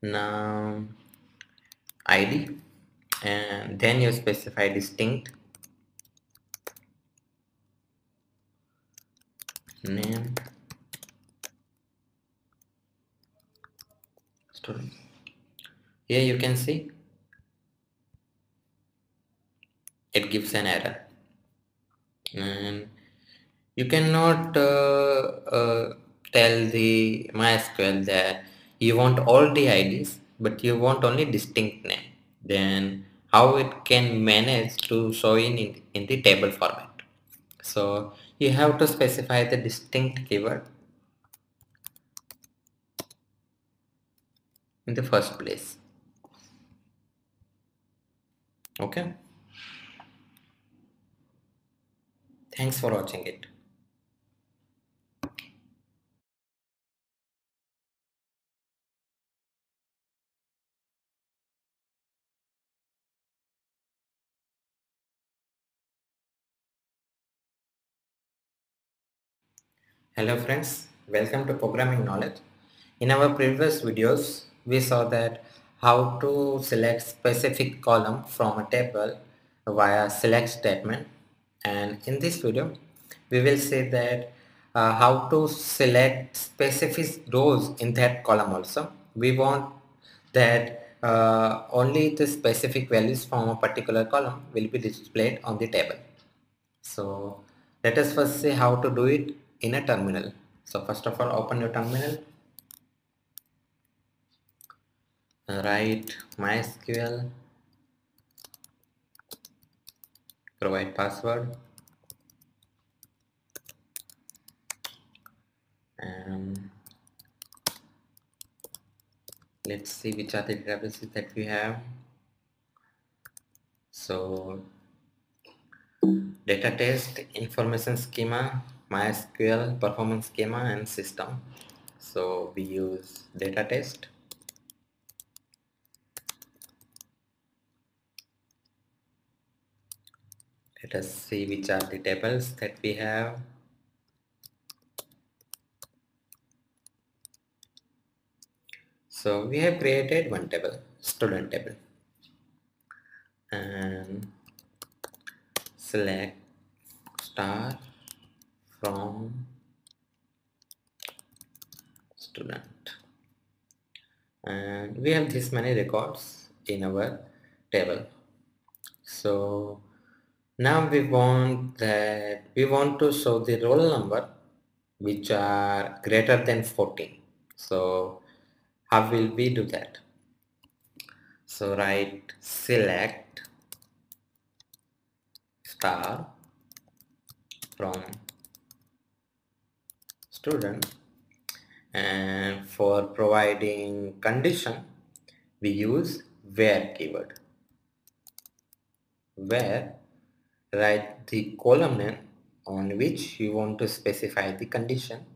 now ID and then you specify distinct name student here you can see. It gives an error. And you cannot uh, uh, tell the MySQL that you want all the IDs but you want only distinct name. Then how it can manage to show in, in, in the table format. So you have to specify the distinct keyword in the first place. Okay? Thanks for watching it Hello friends, welcome to Programming Knowledge. In our previous videos, we saw that how to select specific column from a table via select statement and in this video we will see that uh, how to select specific rows in that column also. We want that uh, only the specific values from a particular column will be displayed on the table. So let us first see how to do it in a terminal. So first of all, open your terminal. Write MySQL. Provide password. And let's see which are the databases that we have. So data test, information schema, MySQL performance schema and system. So we use data test. Let us see which are the tables that we have. So we have created one table, student table. And select star from student. And we have this many records in our table. So now we want that we want to show the roll number which are greater than 14 so how will we do that so write select star from student and for providing condition we use where keyword. Where write the column name on which you want to specify the condition.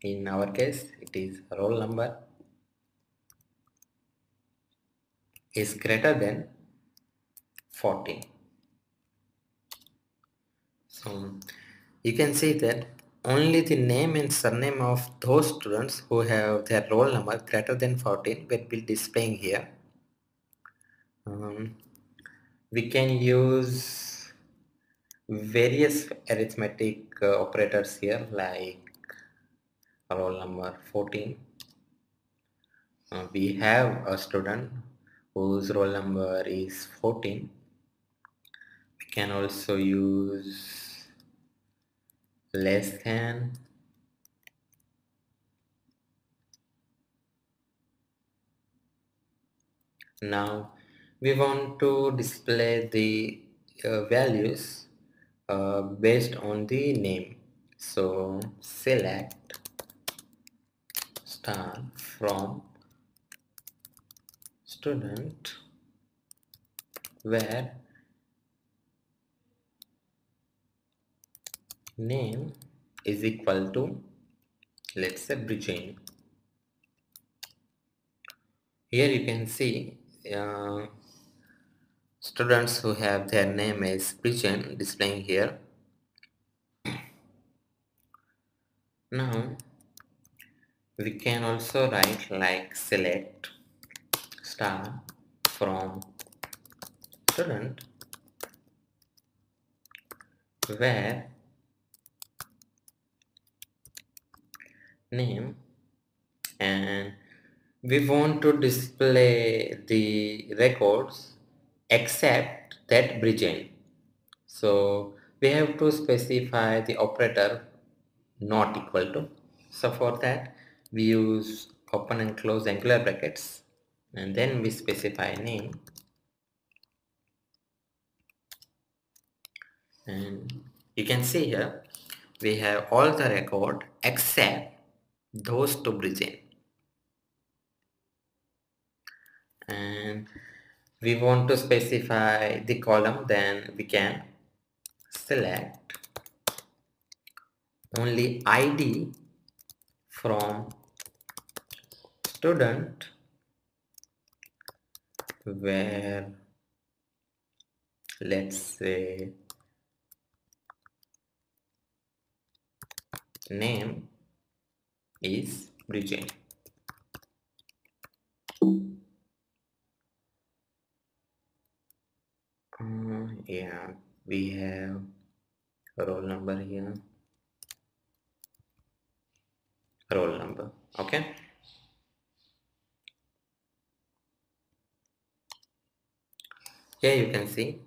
In our case it is roll number is greater than 14 so you can see that only the name and surname of those students who have their roll number greater than 14 will be displaying here. Um, we can use various arithmetic uh, operators here like roll number 14 uh, we have a student whose roll number is 14 we can also use less than now we want to display the uh, values uh, based on the name. So select star from student where name is equal to let's say Britain. Here you can see uh, students who have their name as Britain displaying here. Now we can also write like select star from student where name and we want to display the records except that bridging. So we have to specify the operator not equal to. So for that we use open and close angular brackets and then we specify name and you can see here we have all the record except those two bridging and we want to specify the column then we can select only id from student where let's say name is Bridget. Uh, yeah, we have roll number here. Roll number, okay. Here you can see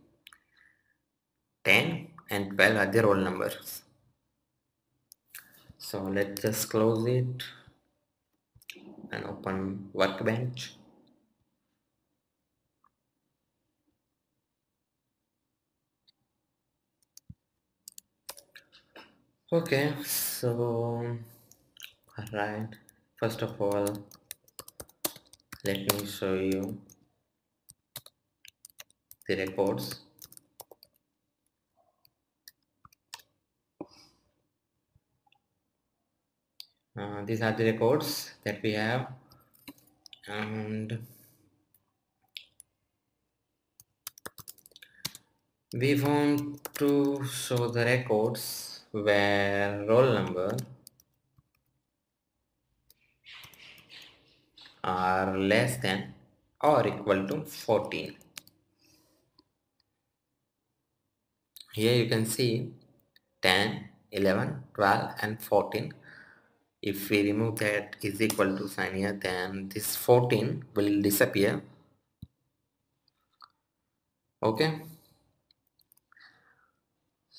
10 and 12 are the roll numbers. So let's just close it and open workbench. Okay, so alright, first of all, let me show you the records. Uh, these are the records that we have. And we want to show the records where roll number are less than or equal to 14 here you can see 10 11 12 and 14 if we remove that is equal to sign here then this 14 will disappear. Okay?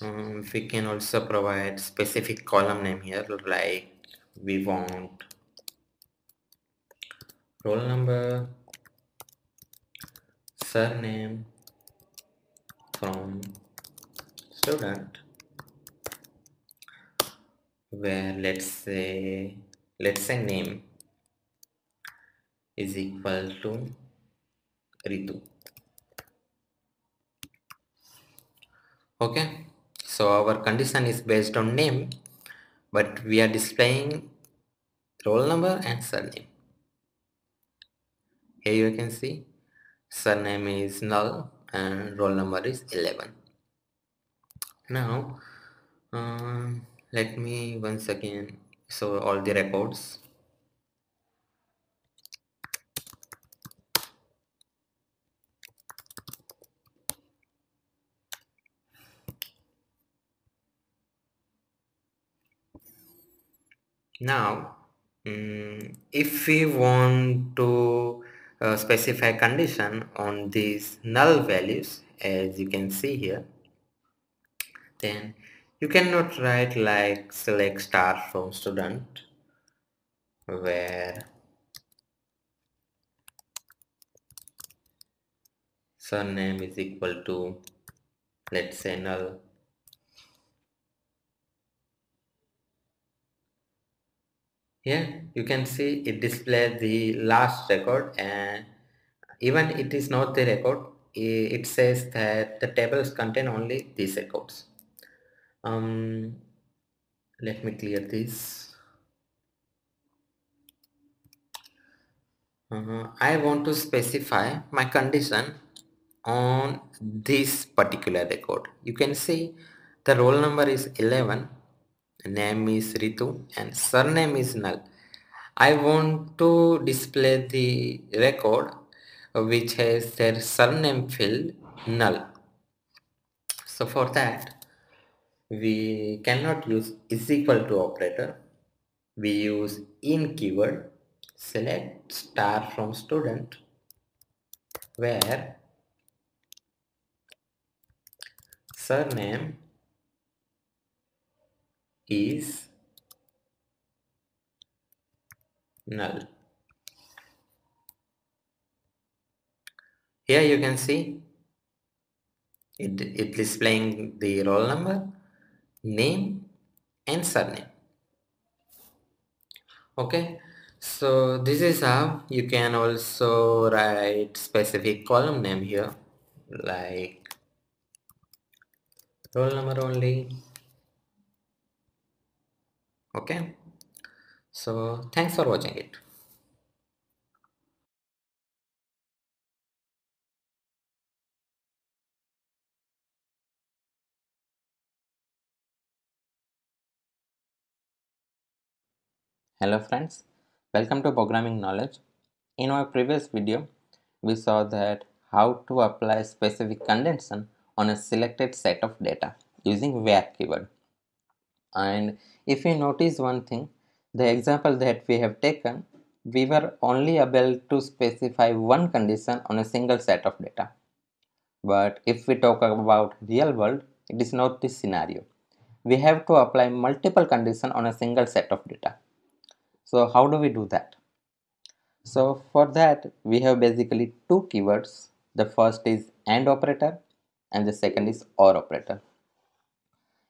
Um, we can also provide specific column name here like we want roll number surname from student where let's say let's say name is equal to Ritu. Okay? So our condition is based on name but we are displaying roll number and surname. Here you can see surname is null and roll number is 11 now um, let me once again show all the records. Now um, if we want to uh, specify condition on these null values as you can see here then you cannot write like select star from student where surname is equal to let's say null. Here you can see it displays the last record and even it is not the record it says that the tables contain only these records um, let me clear this. Uh, I want to specify my condition on this particular record. You can see the roll number is 11 name is Ritu and surname is null I want to display the record which has their surname field null so for that we cannot use is equal to operator. We use in keyword select star from student where surname is null. Here you can see it, it displaying the roll number name and surname. Okay so this is how you can also write specific column name here like roll number only. Okay so thanks for watching it Hello friends, welcome to Programming Knowledge. In our previous video, we saw that how to apply specific condition on a selected set of data using where keyword. And if you notice one thing, the example that we have taken, we were only able to specify one condition on a single set of data. But if we talk about real world, it is not this scenario. We have to apply multiple conditions on a single set of data so how do we do that? So for that we have basically two keywords. The first is and operator and the second is or operator.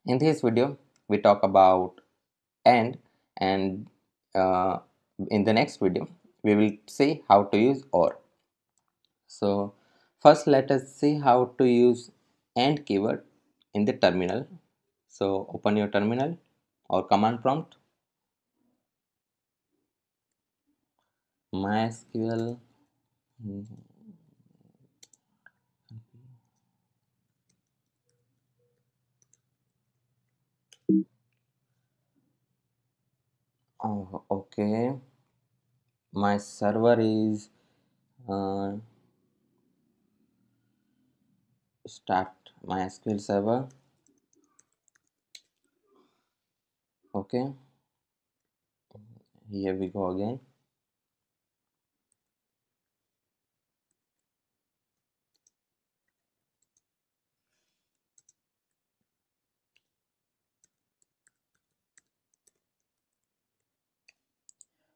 In this video we talk about and and uh, in the next video we will see how to use or so first let us see how to use and keyword in the terminal. So open your terminal or command prompt MySQL oh okay. My server is uh, start MySQL server. Okay. Here we go again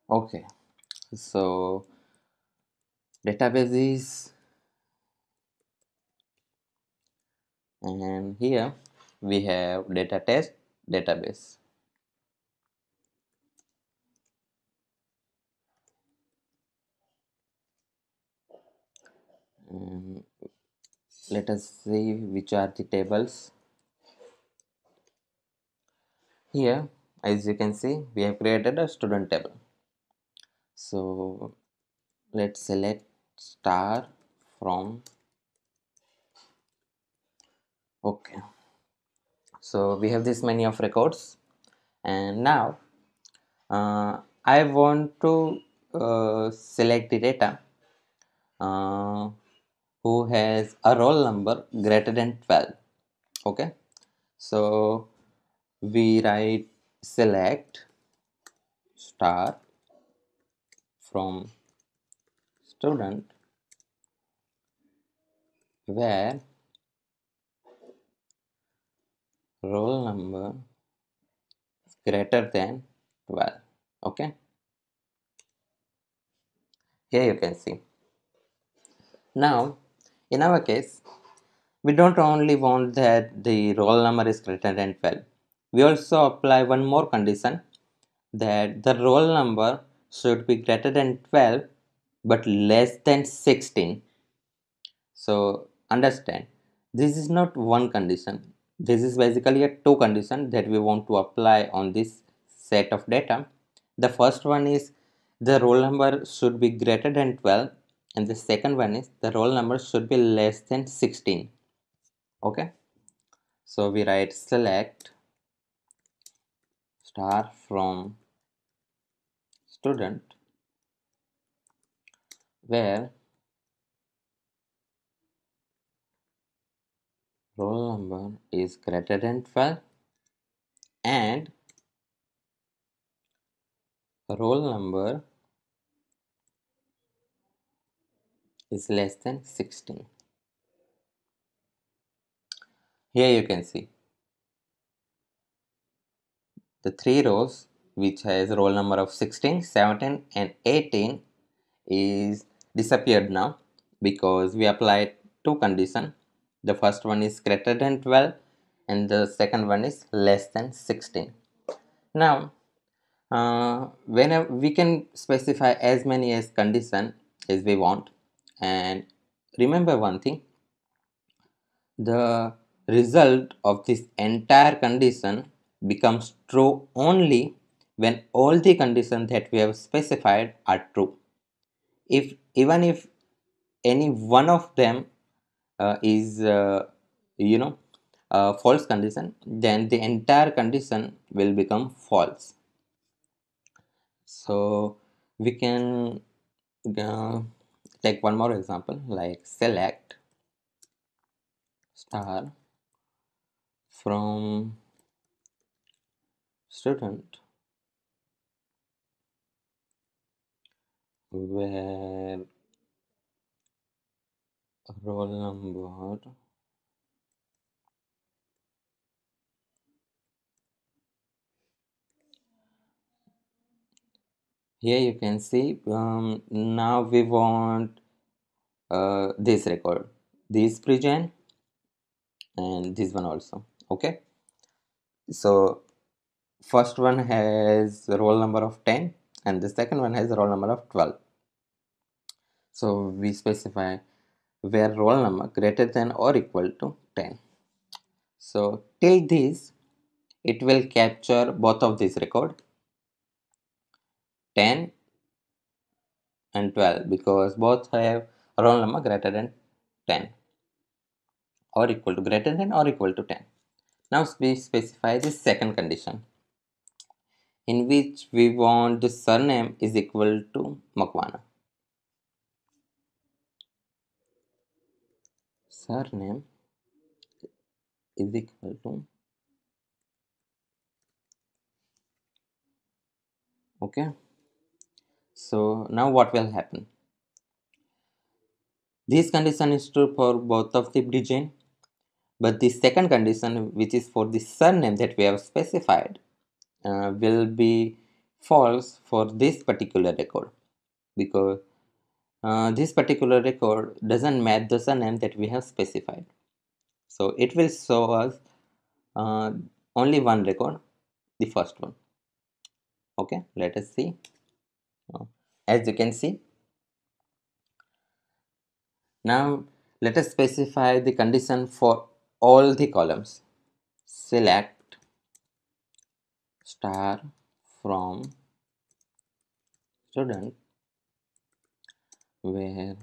okay. So databases. And here we have data test database. And let us see which are the tables. Here as you can see we have created a student table so let's select star from okay. So we have this many of records. And now uh, I want to uh, select the data uh, who has a roll number greater than 12 okay? So we write select star from student where roll number is greater than 12 okay? Here you can see. Now in our case we don't only want that the roll number is greater than 12 we also apply one more condition that the roll number should be greater than 12 but less than 16 so understand this is not one condition. This is basically a two condition that we want to apply on this set of data. The first one is the roll number should be greater than 12 and the second one is the roll number should be less than 16 okay? So we write select star from student where roll number is greater than 12 and roll number is less than 16 here you can see the three rows which has roll number of 16 17 and 18 is disappeared now because we applied two condition. The first one is greater than 12 and the second one is less than 16 now uh, whenever we can specify as many as condition as we want. And remember one thing the result of this entire condition becomes true only when all the conditions that we have specified are true. If even if any one of them uh, is uh, you know a false condition then the entire condition will become false. So we can uh, take one more example like select star from student where roll number here you can see um, now we want uh, this record. This pregen and this one also okay? So first one has roll number of 10 and the second one has roll number of 12 so we specify where roll number greater than or equal to 10 so till this it will capture both of these record 10 and 12 because both have roll number greater than 10 or equal to greater than or equal to 10 now we specify the second condition in which we want the surname is equal to Makwana. Surname is equal to okay. So now what will happen? This condition is true for both of the bridging but the second condition which is for the surname that we have specified uh, will be false for this particular record because uh, this particular record doesn't match the surname that we have specified. So it will show us uh, only one record the first one. Okay let us see. Uh, as you can see. Now let us specify the condition for all the columns. Select star from student where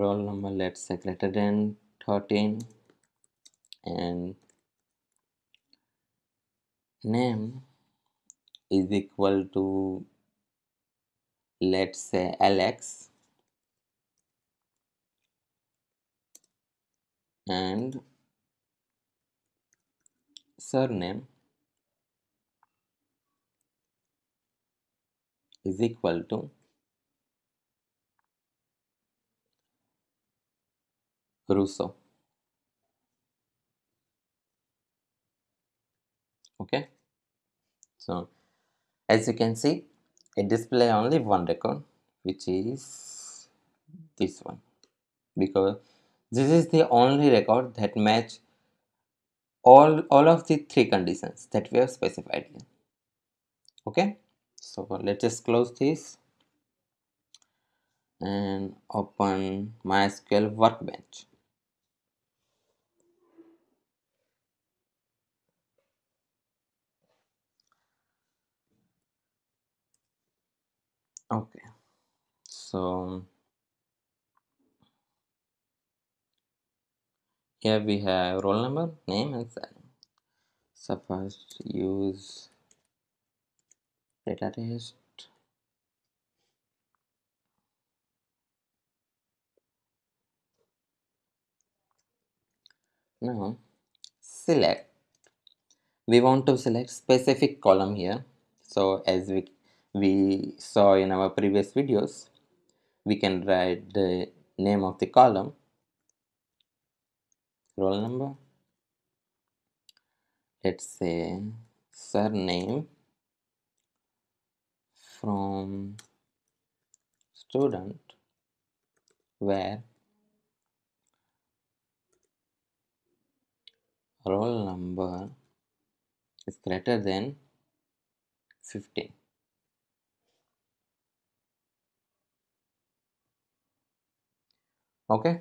roll number let's say greater than 13 and name is equal to let's say Alex and surname is equal to Russo. Okay, so as you can see, it display only one record, which is this one, because this is the only record that match all all of the three conditions that we have specified here. Okay, so let's just close this and open MySQL workbench. Okay, so here we have roll number, name, and surname. So first use data test. Now select. We want to select specific column here. So as we we saw in our previous videos, we can write the name of the column, roll number, let's say surname from student where roll number is greater than 15 okay?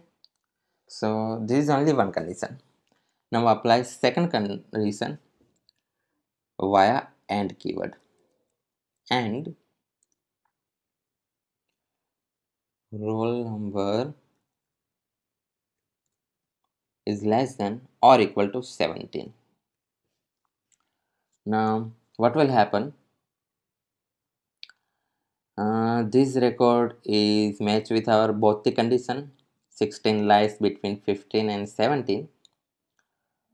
So this is only one condition. Now apply second condition via and keyword. And roll number is less than or equal to 17 now what will happen? Uh, this record is matched with our both the condition 16 lies between 15 and 17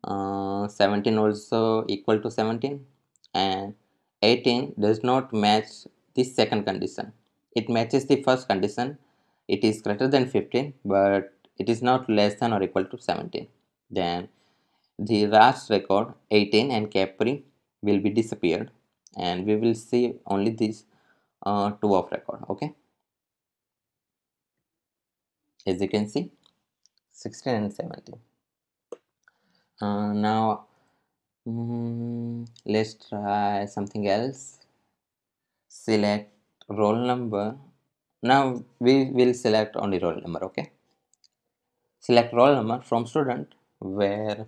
uh, 17 also equal to 17 and 18 does not match this second condition. It matches the first condition. It is greater than 15 but it is not less than or equal to 17 then the last record 18 and capri will be disappeared. And we will see only these uh, two of record okay as you can see 16 and 17 uh, now mm, let's try something else. Select roll number. Now we will select only roll number okay? Select roll number from student where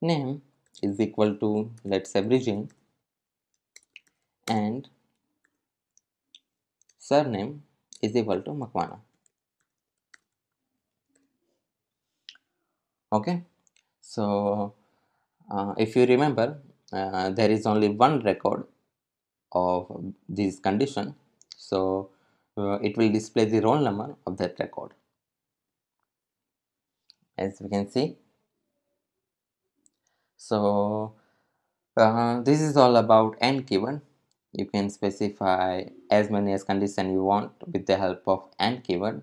name is equal to let's say Brijan and surname is equal to Makwana. Okay, so uh, if you remember uh, there is only one record of this condition. So uh, it will display the roll number of that record. As we can see. So uh, this is all about AND keyword you can specify as many as condition you want with the help of AND keyword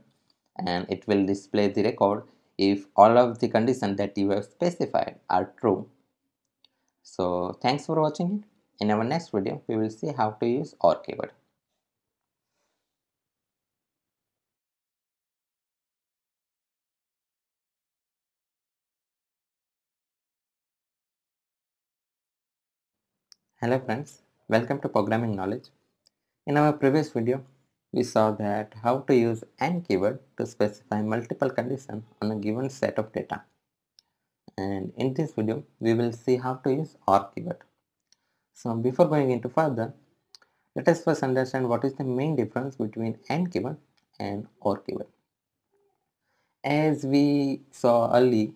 and it will display the record if all of the conditions that you have specified are true. So thanks for watching. It in our next video we will see how to use OR keyword. Hello friends, welcome to Programming Knowledge. In our previous video, we saw that how to use AND keyword to specify multiple conditions on a given set of data. And in this video, we will see how to use OR keyword. So before going into further, let us first understand what is the main difference between AND keyword and OR keyword. As we saw early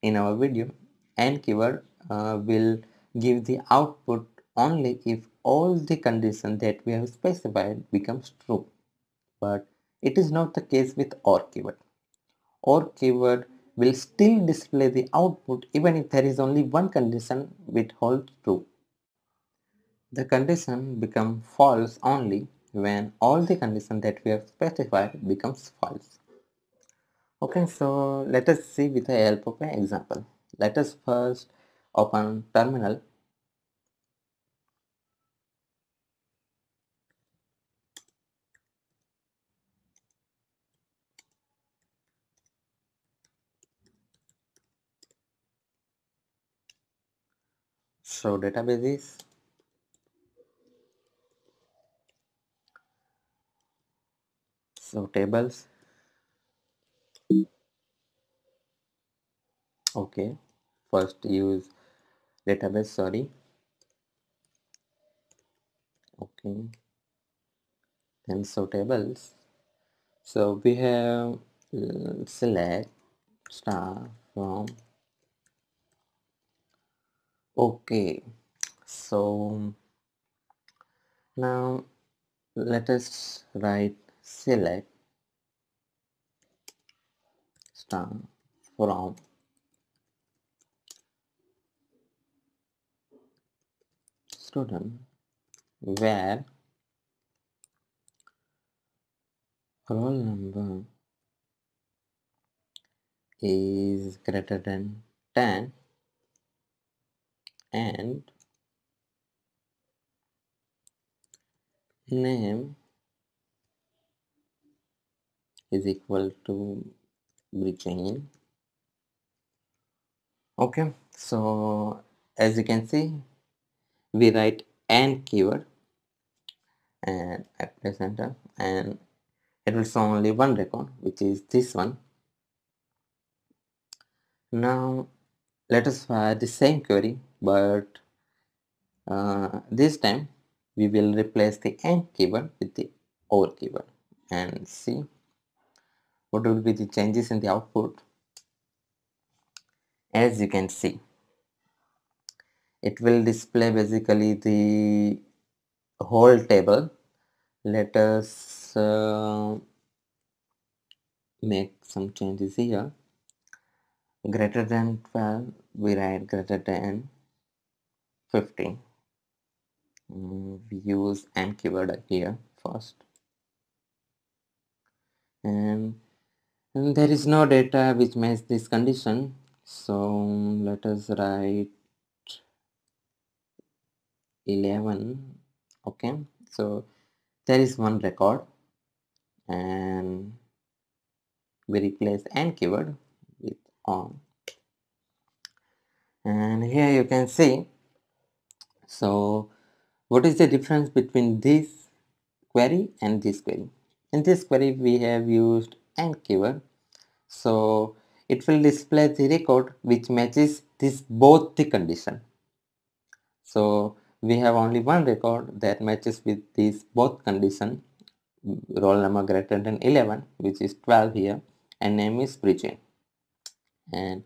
in our video, AND keyword uh, will give the output only if all the conditions that we have specified becomes true. But it is not the case with OR keyword. OR keyword will still display the output even if there is only one condition which holds true. The condition becomes false only when all the conditions that we have specified becomes false. Okay, so let us see with the help of an example. Let us first open terminal so databases? So tables? Okay. First use database sorry. Okay. Then so tables. So we have uh, select star from okay so now let us write select star from student where roll number is greater than 10 and name is equal to Britain. Okay, so as you can see, we write AND keyword and I press enter and it will show only one record which is this one. Now let us fire the same query but uh, this time we will replace the AND keyword with the OR keyword and see what will be the changes in the output? As you can see it will display basically the whole table. Let us uh, make some changes here. Greater than 12 we write greater than 15 mm, we use AND keyword here first. And, and there is no data which matches this condition so let us write 11 okay? So there is one record and we replace AND keyword with on. And here you can see so what is the difference between this query and this query? In this query we have used AND keyword. So it will display the record which matches this both the condition. So we have only one record that matches with this both condition roll number greater than 11 which is 12 here and name is Bridget and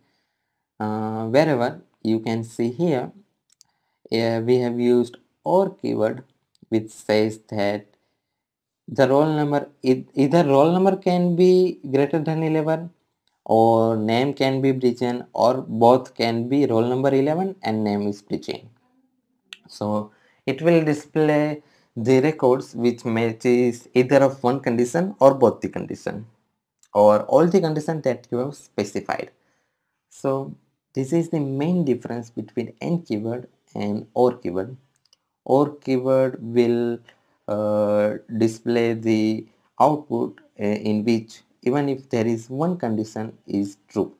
uh, wherever you can see here uh, we have used or keyword which says that the roll number either roll number can be greater than 11 or name can be Brijan or both can be roll number 11 and name is Brijan. So it will display the records which matches either of one condition or both the condition or all the condition that you have specified. So this is the main difference between AND keyword and OR keyword. OR keyword will uh, display the output uh, in which even if there is one condition is true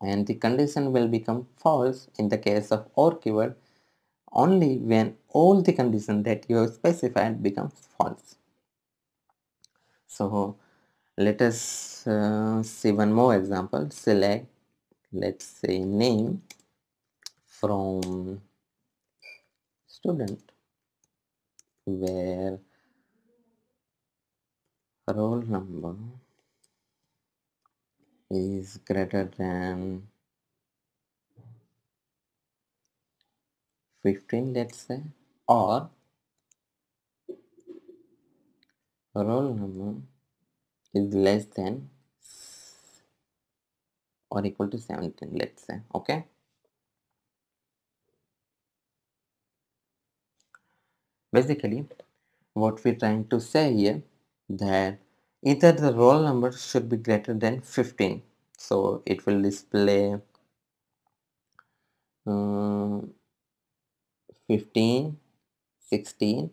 and the condition will become false in the case of OR keyword only when all the condition that you have specified becomes false. So let us uh, see one more example select let's say name from student where roll number is greater than 15 let's say or roll number is less than or equal to 17 let's say okay basically what we're trying to say here that either the roll number should be greater than 15 so it will display um, 15 16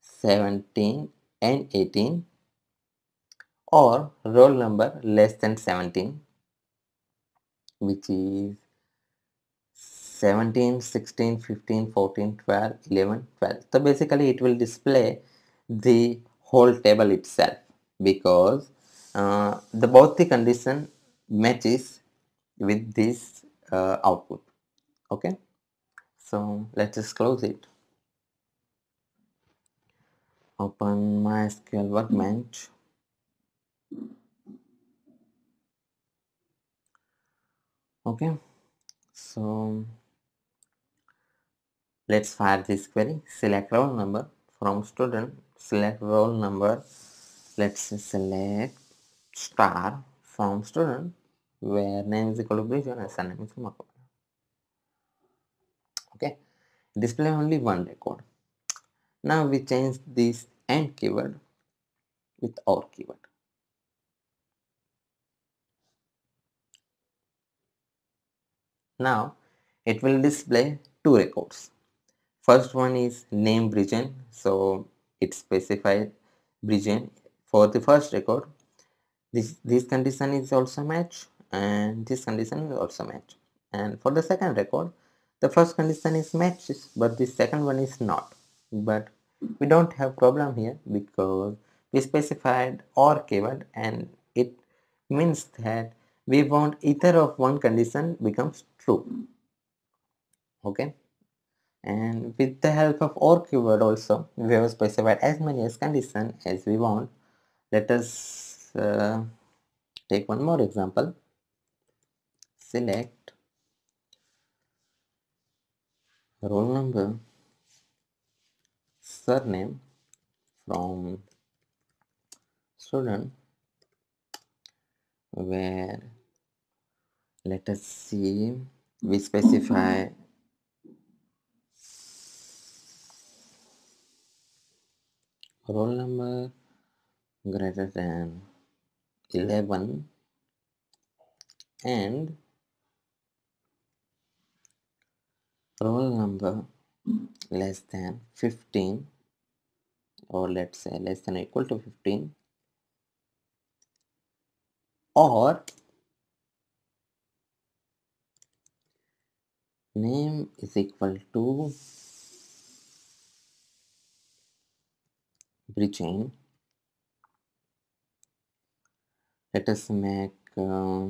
17 and 18 or roll number less than 17 which is 17 16 15 14 12 11 12 so basically it will display the whole table itself because uh, the both the condition matches with this uh, output. Okay? So let's just close it. Open MySQL workbench. Okay? So let's fire this query. Select roll number from student. Select roll number. Let's select star from student. Where name is equal to Brijan and surname is Kumar okay. Display only one record. Now we change this AND keyword with OR keyword. Now it will display two records first one is name Brijan so it specified Brijan for the first record. This this condition is also match and this condition is also match and for the second record the first condition is matches but the second one is not. But we don't have problem here because we specified or keyword and it means that we want either of one condition becomes true. Okay and with the help of or keyword also we have specified as many as condition as we want. Let us uh, take one more example. Select roll number surname from student where let us see we specify roll number greater than 11 and roll number less than 15 or let's say less than or equal to 15 or name is equal to Brijan let us make uh,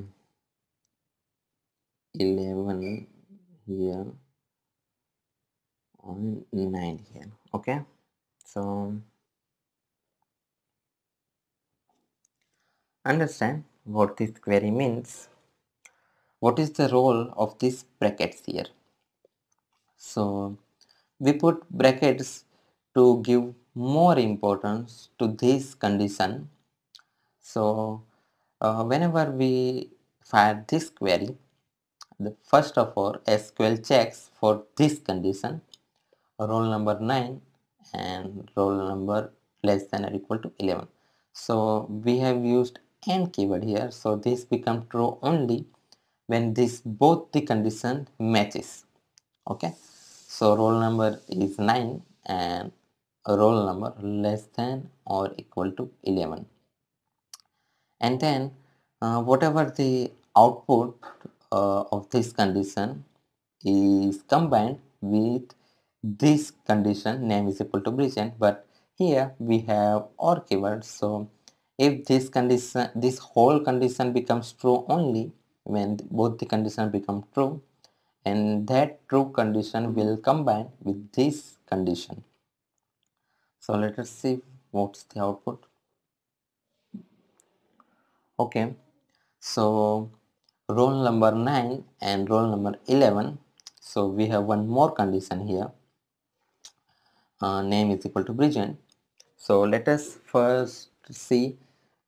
11 here on 9 here okay? So understand what this query means. What is the role of these brackets here? So we put brackets to give more importance to this condition. So uh, whenever we fire this query the first of all SQL checks for this condition roll number 9 and roll number less than or equal to 11 so we have used AND keyword here. So this become true only when this both the condition matches. Okay? So roll number is 9 and roll number less than or equal to 11 and then uh, whatever the output uh, of this condition is combined with this condition name is equal to Boolean but here we have OR keyword. So if this condition this whole condition becomes true only when both the condition become true and that true condition will combine with this condition so let us see what's the output okay so roll number 9 and roll number 11 so we have one more condition here uh, name is equal to Bridget. So let us first see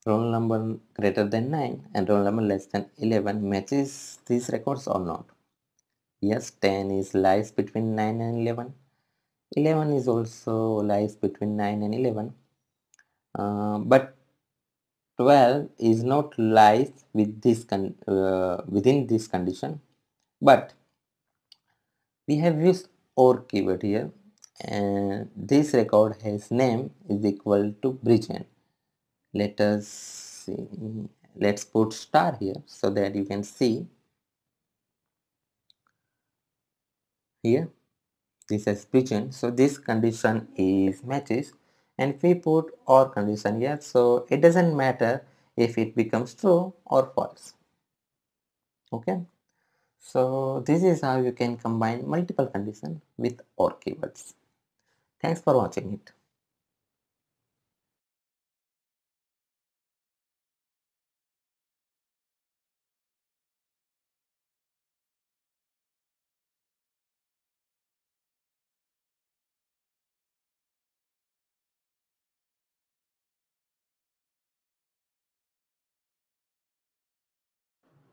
roll number greater than 9 and roll number less than 11 matches these records or not. Yes, 10 is lies between 9 and 11. 11 is also lies between 9 and 11. Uh, but 12 is not lies with this uh, within this condition but we have used OR keyword here and this record has name is equal to Brijan. Let us see. Let's put star here so that you can see here this is Brijan. So this condition is matches and we put OR condition here so it doesn't matter if it becomes true or false okay so this is how you can combine multiple condition with OR keywords Thanks for watching it.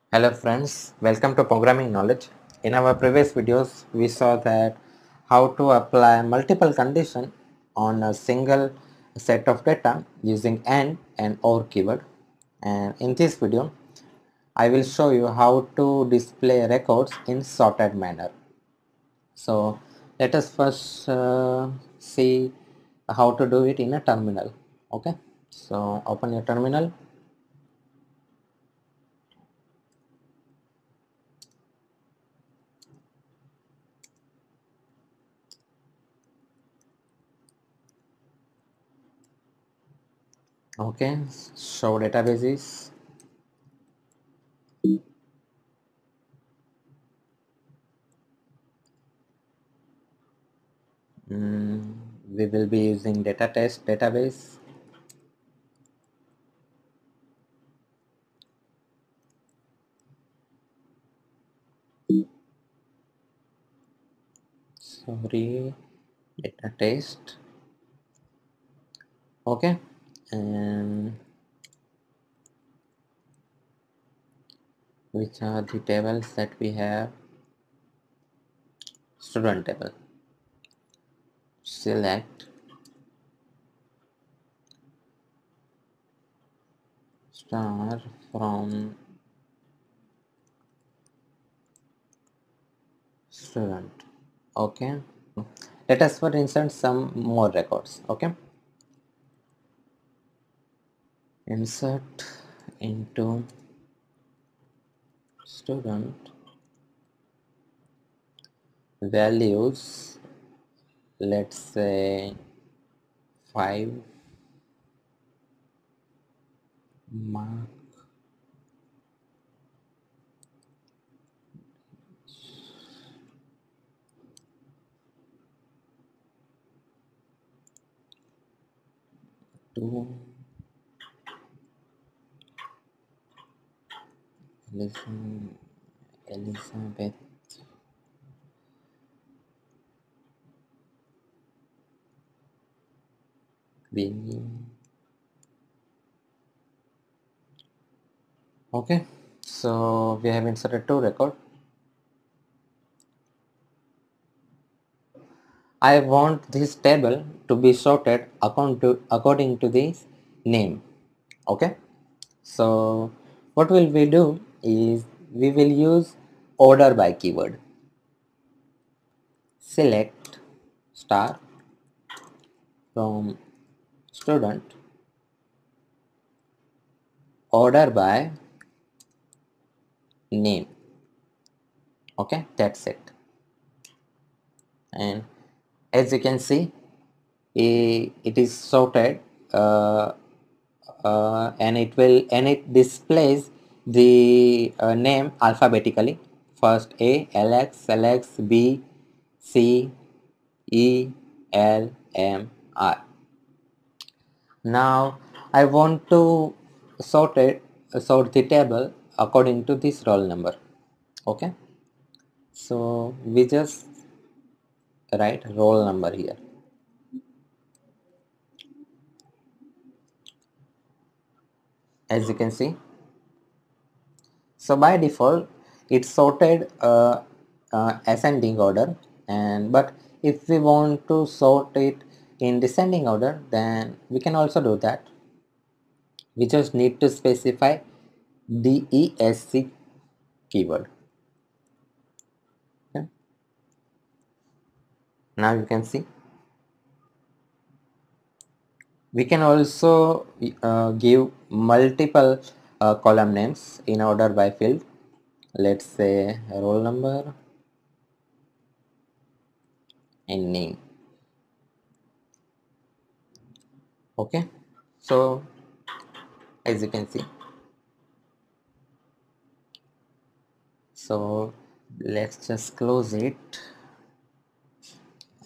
Hello friends, welcome to Programming Knowledge. In our previous videos, we saw that how to apply multiple condition on a single set of data using AND and OR keyword. And in this video I will show you how to display records in sorted manner. So let us first uh, see how to do it in a terminal. Okay? So open your terminal okay. Show databases. Mm, we will be using data test database. Sorry. Data test. Okay and which are the tables that we have? Student table. Select. Star from student. Okay. Let us for instance some more records. Okay insert into student values let's say 5 mark two Elizabeth Billy. Okay, so we have inserted two record. I want this table to be sorted according to, according to this name. Okay, so what will we do is we will use order by keyword. Select star from student. Order by name. Okay that's it. And as you can see it is sorted uh, uh, and it will and it displays the uh, name alphabetically. First A LX LX B C E L M R. Now I want to sort it sort the table according to this roll number. Okay? So we just write roll number here. As you can see so by default it's sorted uh, uh, ascending order. And but if we want to sort it in descending order then we can also do that. We just need to specify the DESC keyword. Now you can see. We can also uh, give multiple uh, column names in order by field. Let's say roll number and name. Okay. So as you can see. So let's just close it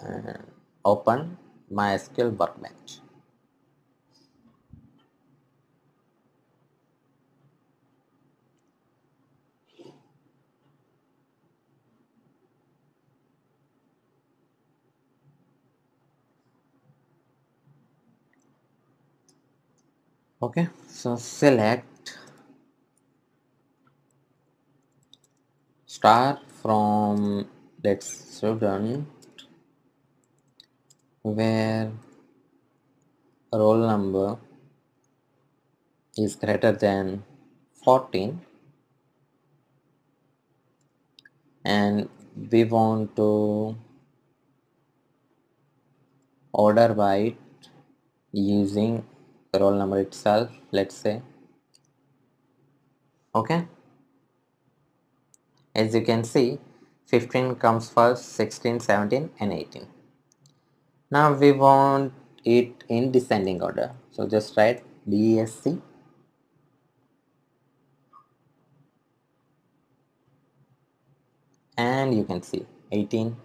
and open MySQL workbench okay so select start from let's student where roll number is greater than 14 and we want to order by it using roll number itself let's say. Okay. As you can see 15 comes first 16 17 and 18 now we want it in descending order. So just write DESC and you can see 18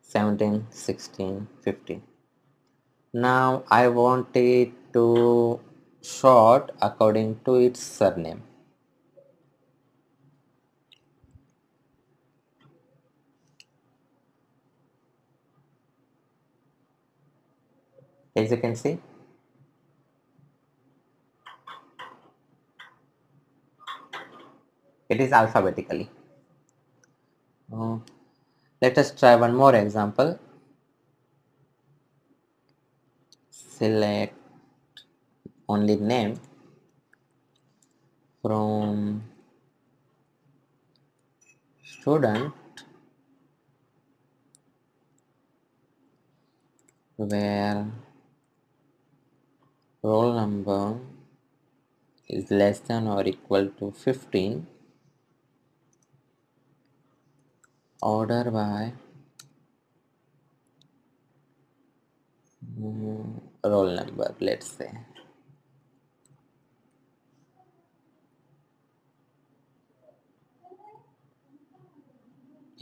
17 16 15 now I want it to sort according to its surname. As you can see, it is alphabetically. Uh, let us try one more example. Select only name from student where roll number is less than or equal to 15 order by mm, roll number let's say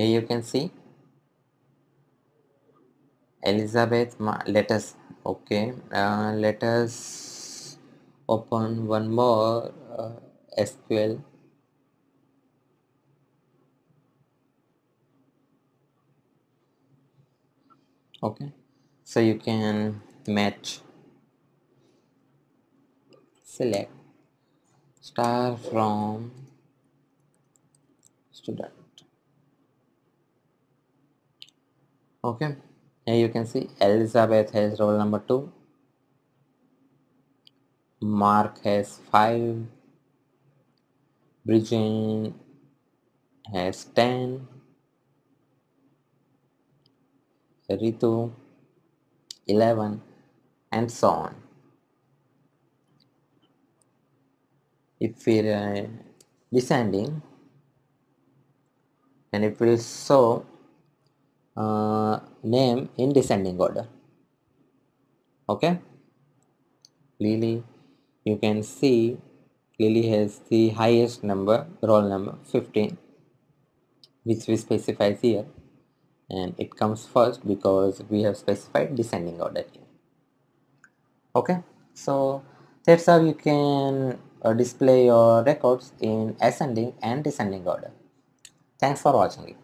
here you can see. Elizabeth let us okay uh, let us open one more uh, SQL okay so you can match. Select. Star from student. Okay. Here you can see elizabeth has roll number 2 mark has 5 Bridget has 10 Ritu 11 and so on. If we're uh, descending and it will show uh, name in descending order. Okay? Lily you can see Lily has the highest number roll number 15 which we specify here. And it comes first because we have specified descending order here. Okay? So that's how you can uh, display your records in ascending and descending order. Thanks for watching it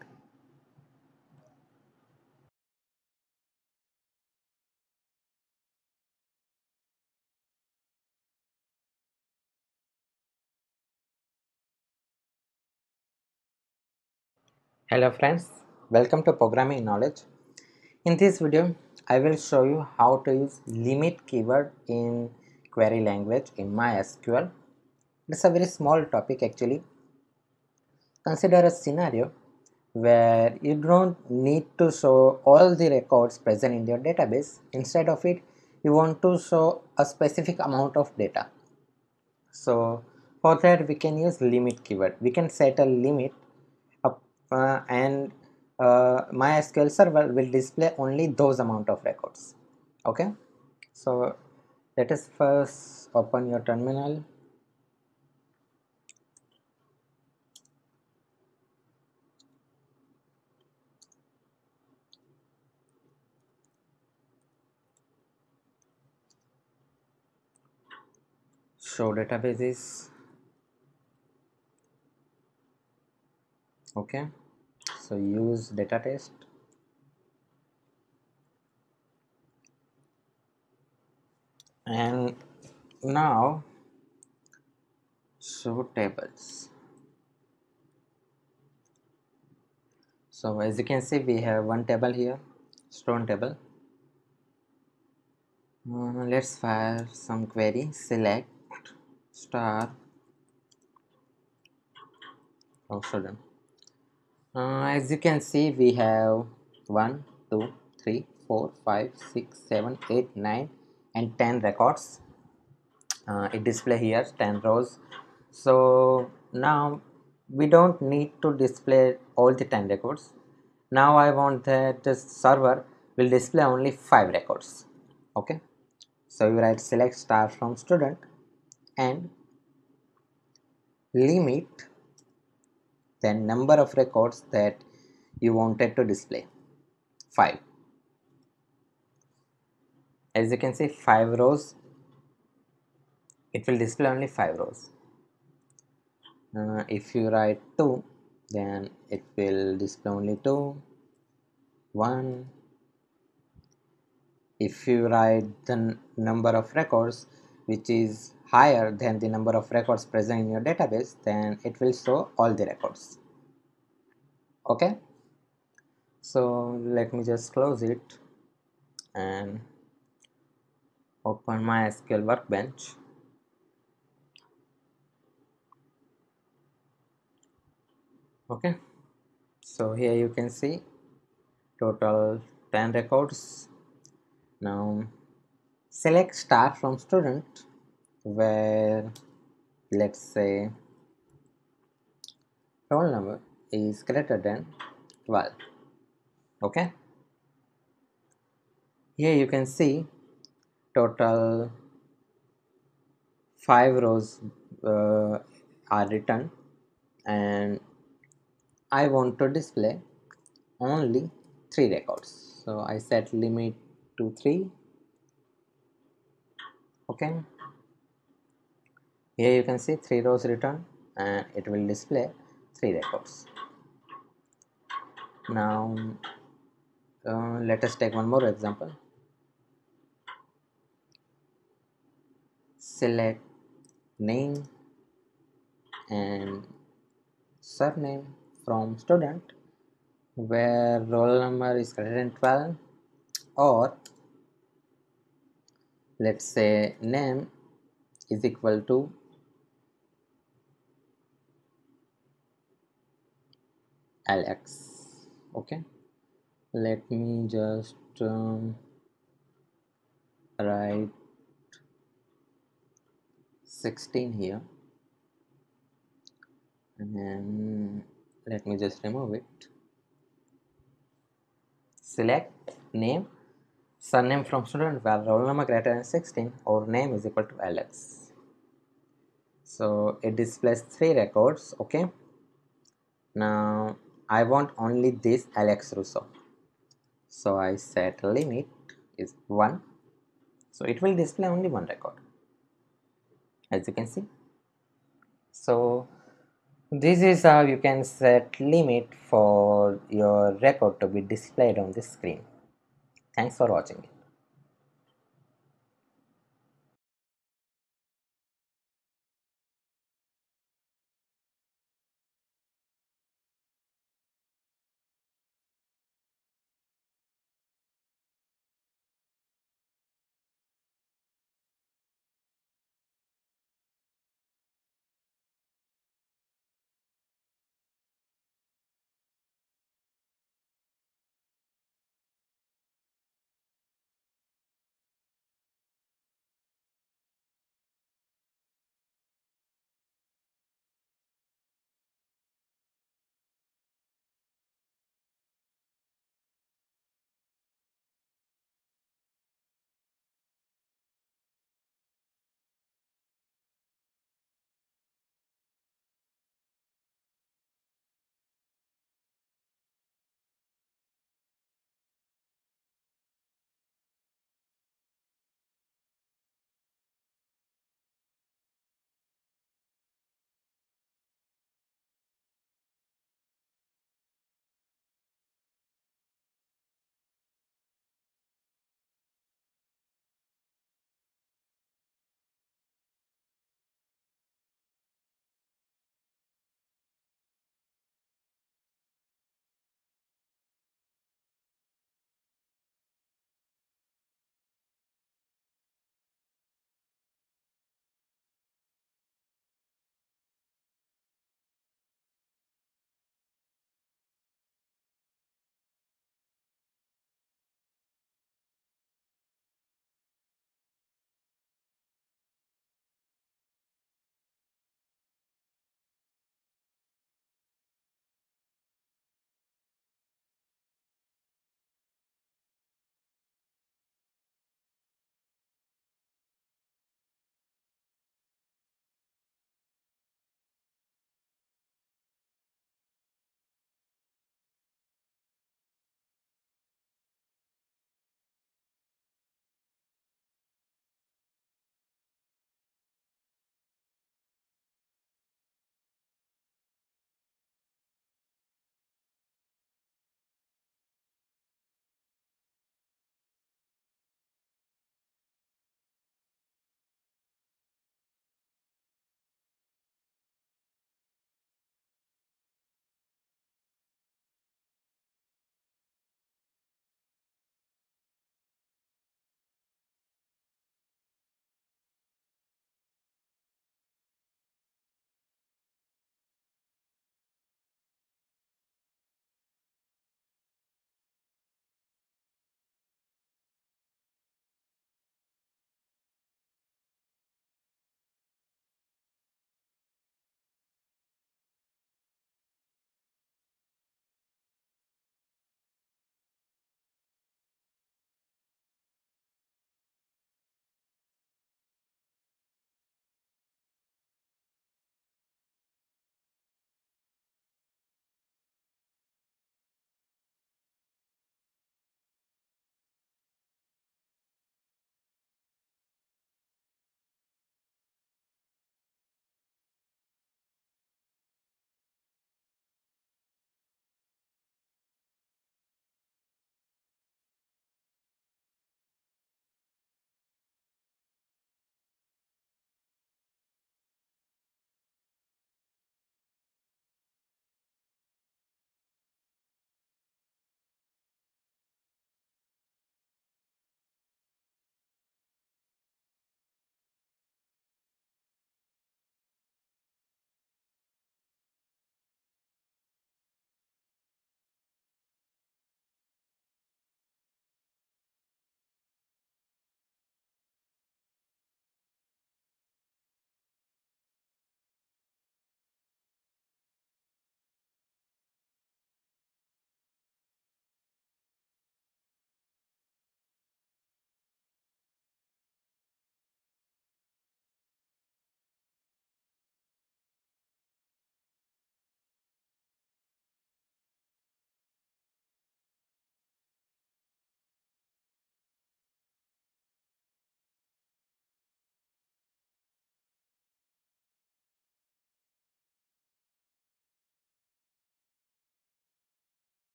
Hello friends, welcome to Programming Knowledge. In this video, I will show you how to use limit keyword in query language in MySQL. It's a very small topic actually. Consider a scenario where you don't need to show all the records present in your database. Instead of it, you want to show a specific amount of data. So for that, we can use limit keyword. We can set a limit and uh, MySQL server will display only those amount of records. Okay? So let us first open your terminal. Show databases. Okay so use data test. And now show tables. So as you can see we have one table here stone table. Uh, let's fire some query. Select star oh sorry uh, as you can see we have 1 2 3 4 5 6 7 8 9 and 10 records. Uh, it display here 10 rows. So now we don't need to display all the 10 records. Now I want that the server will display only 5 records okay? So you write select star from student and limit the number of records that you wanted to display. 5 as you can see 5 rows. It will display only 5 rows. Uh, if you write 2 then it will display only 2 1 if you write the number of records which is higher than the number of records present in your database then it will show all the records. Okay? So let me just close it and open MySQL workbench. Okay? So here you can see total 10 records. Now select start from student where let's say roll number is greater than 12 okay? Here you can see total 5 rows uh, are written and I want to display only 3 records. So I set limit to 3 okay here you can see 3 rows written and it will display 3 records. Now uh, let us take one more example. Select name and surname from student where roll number is greater than 12 or let's say name is equal to Alex okay. Let me just um, write 16 here. And then let me just remove it. Select name. Surname from student where roll number greater than 16 or name is equal to alex so it displays three records. Okay. Now i want only this alex russo. So i set limit is 1 so it will display only one record as you can see. So this is how you can set limit for your record to be displayed on the screen. Thanks for watching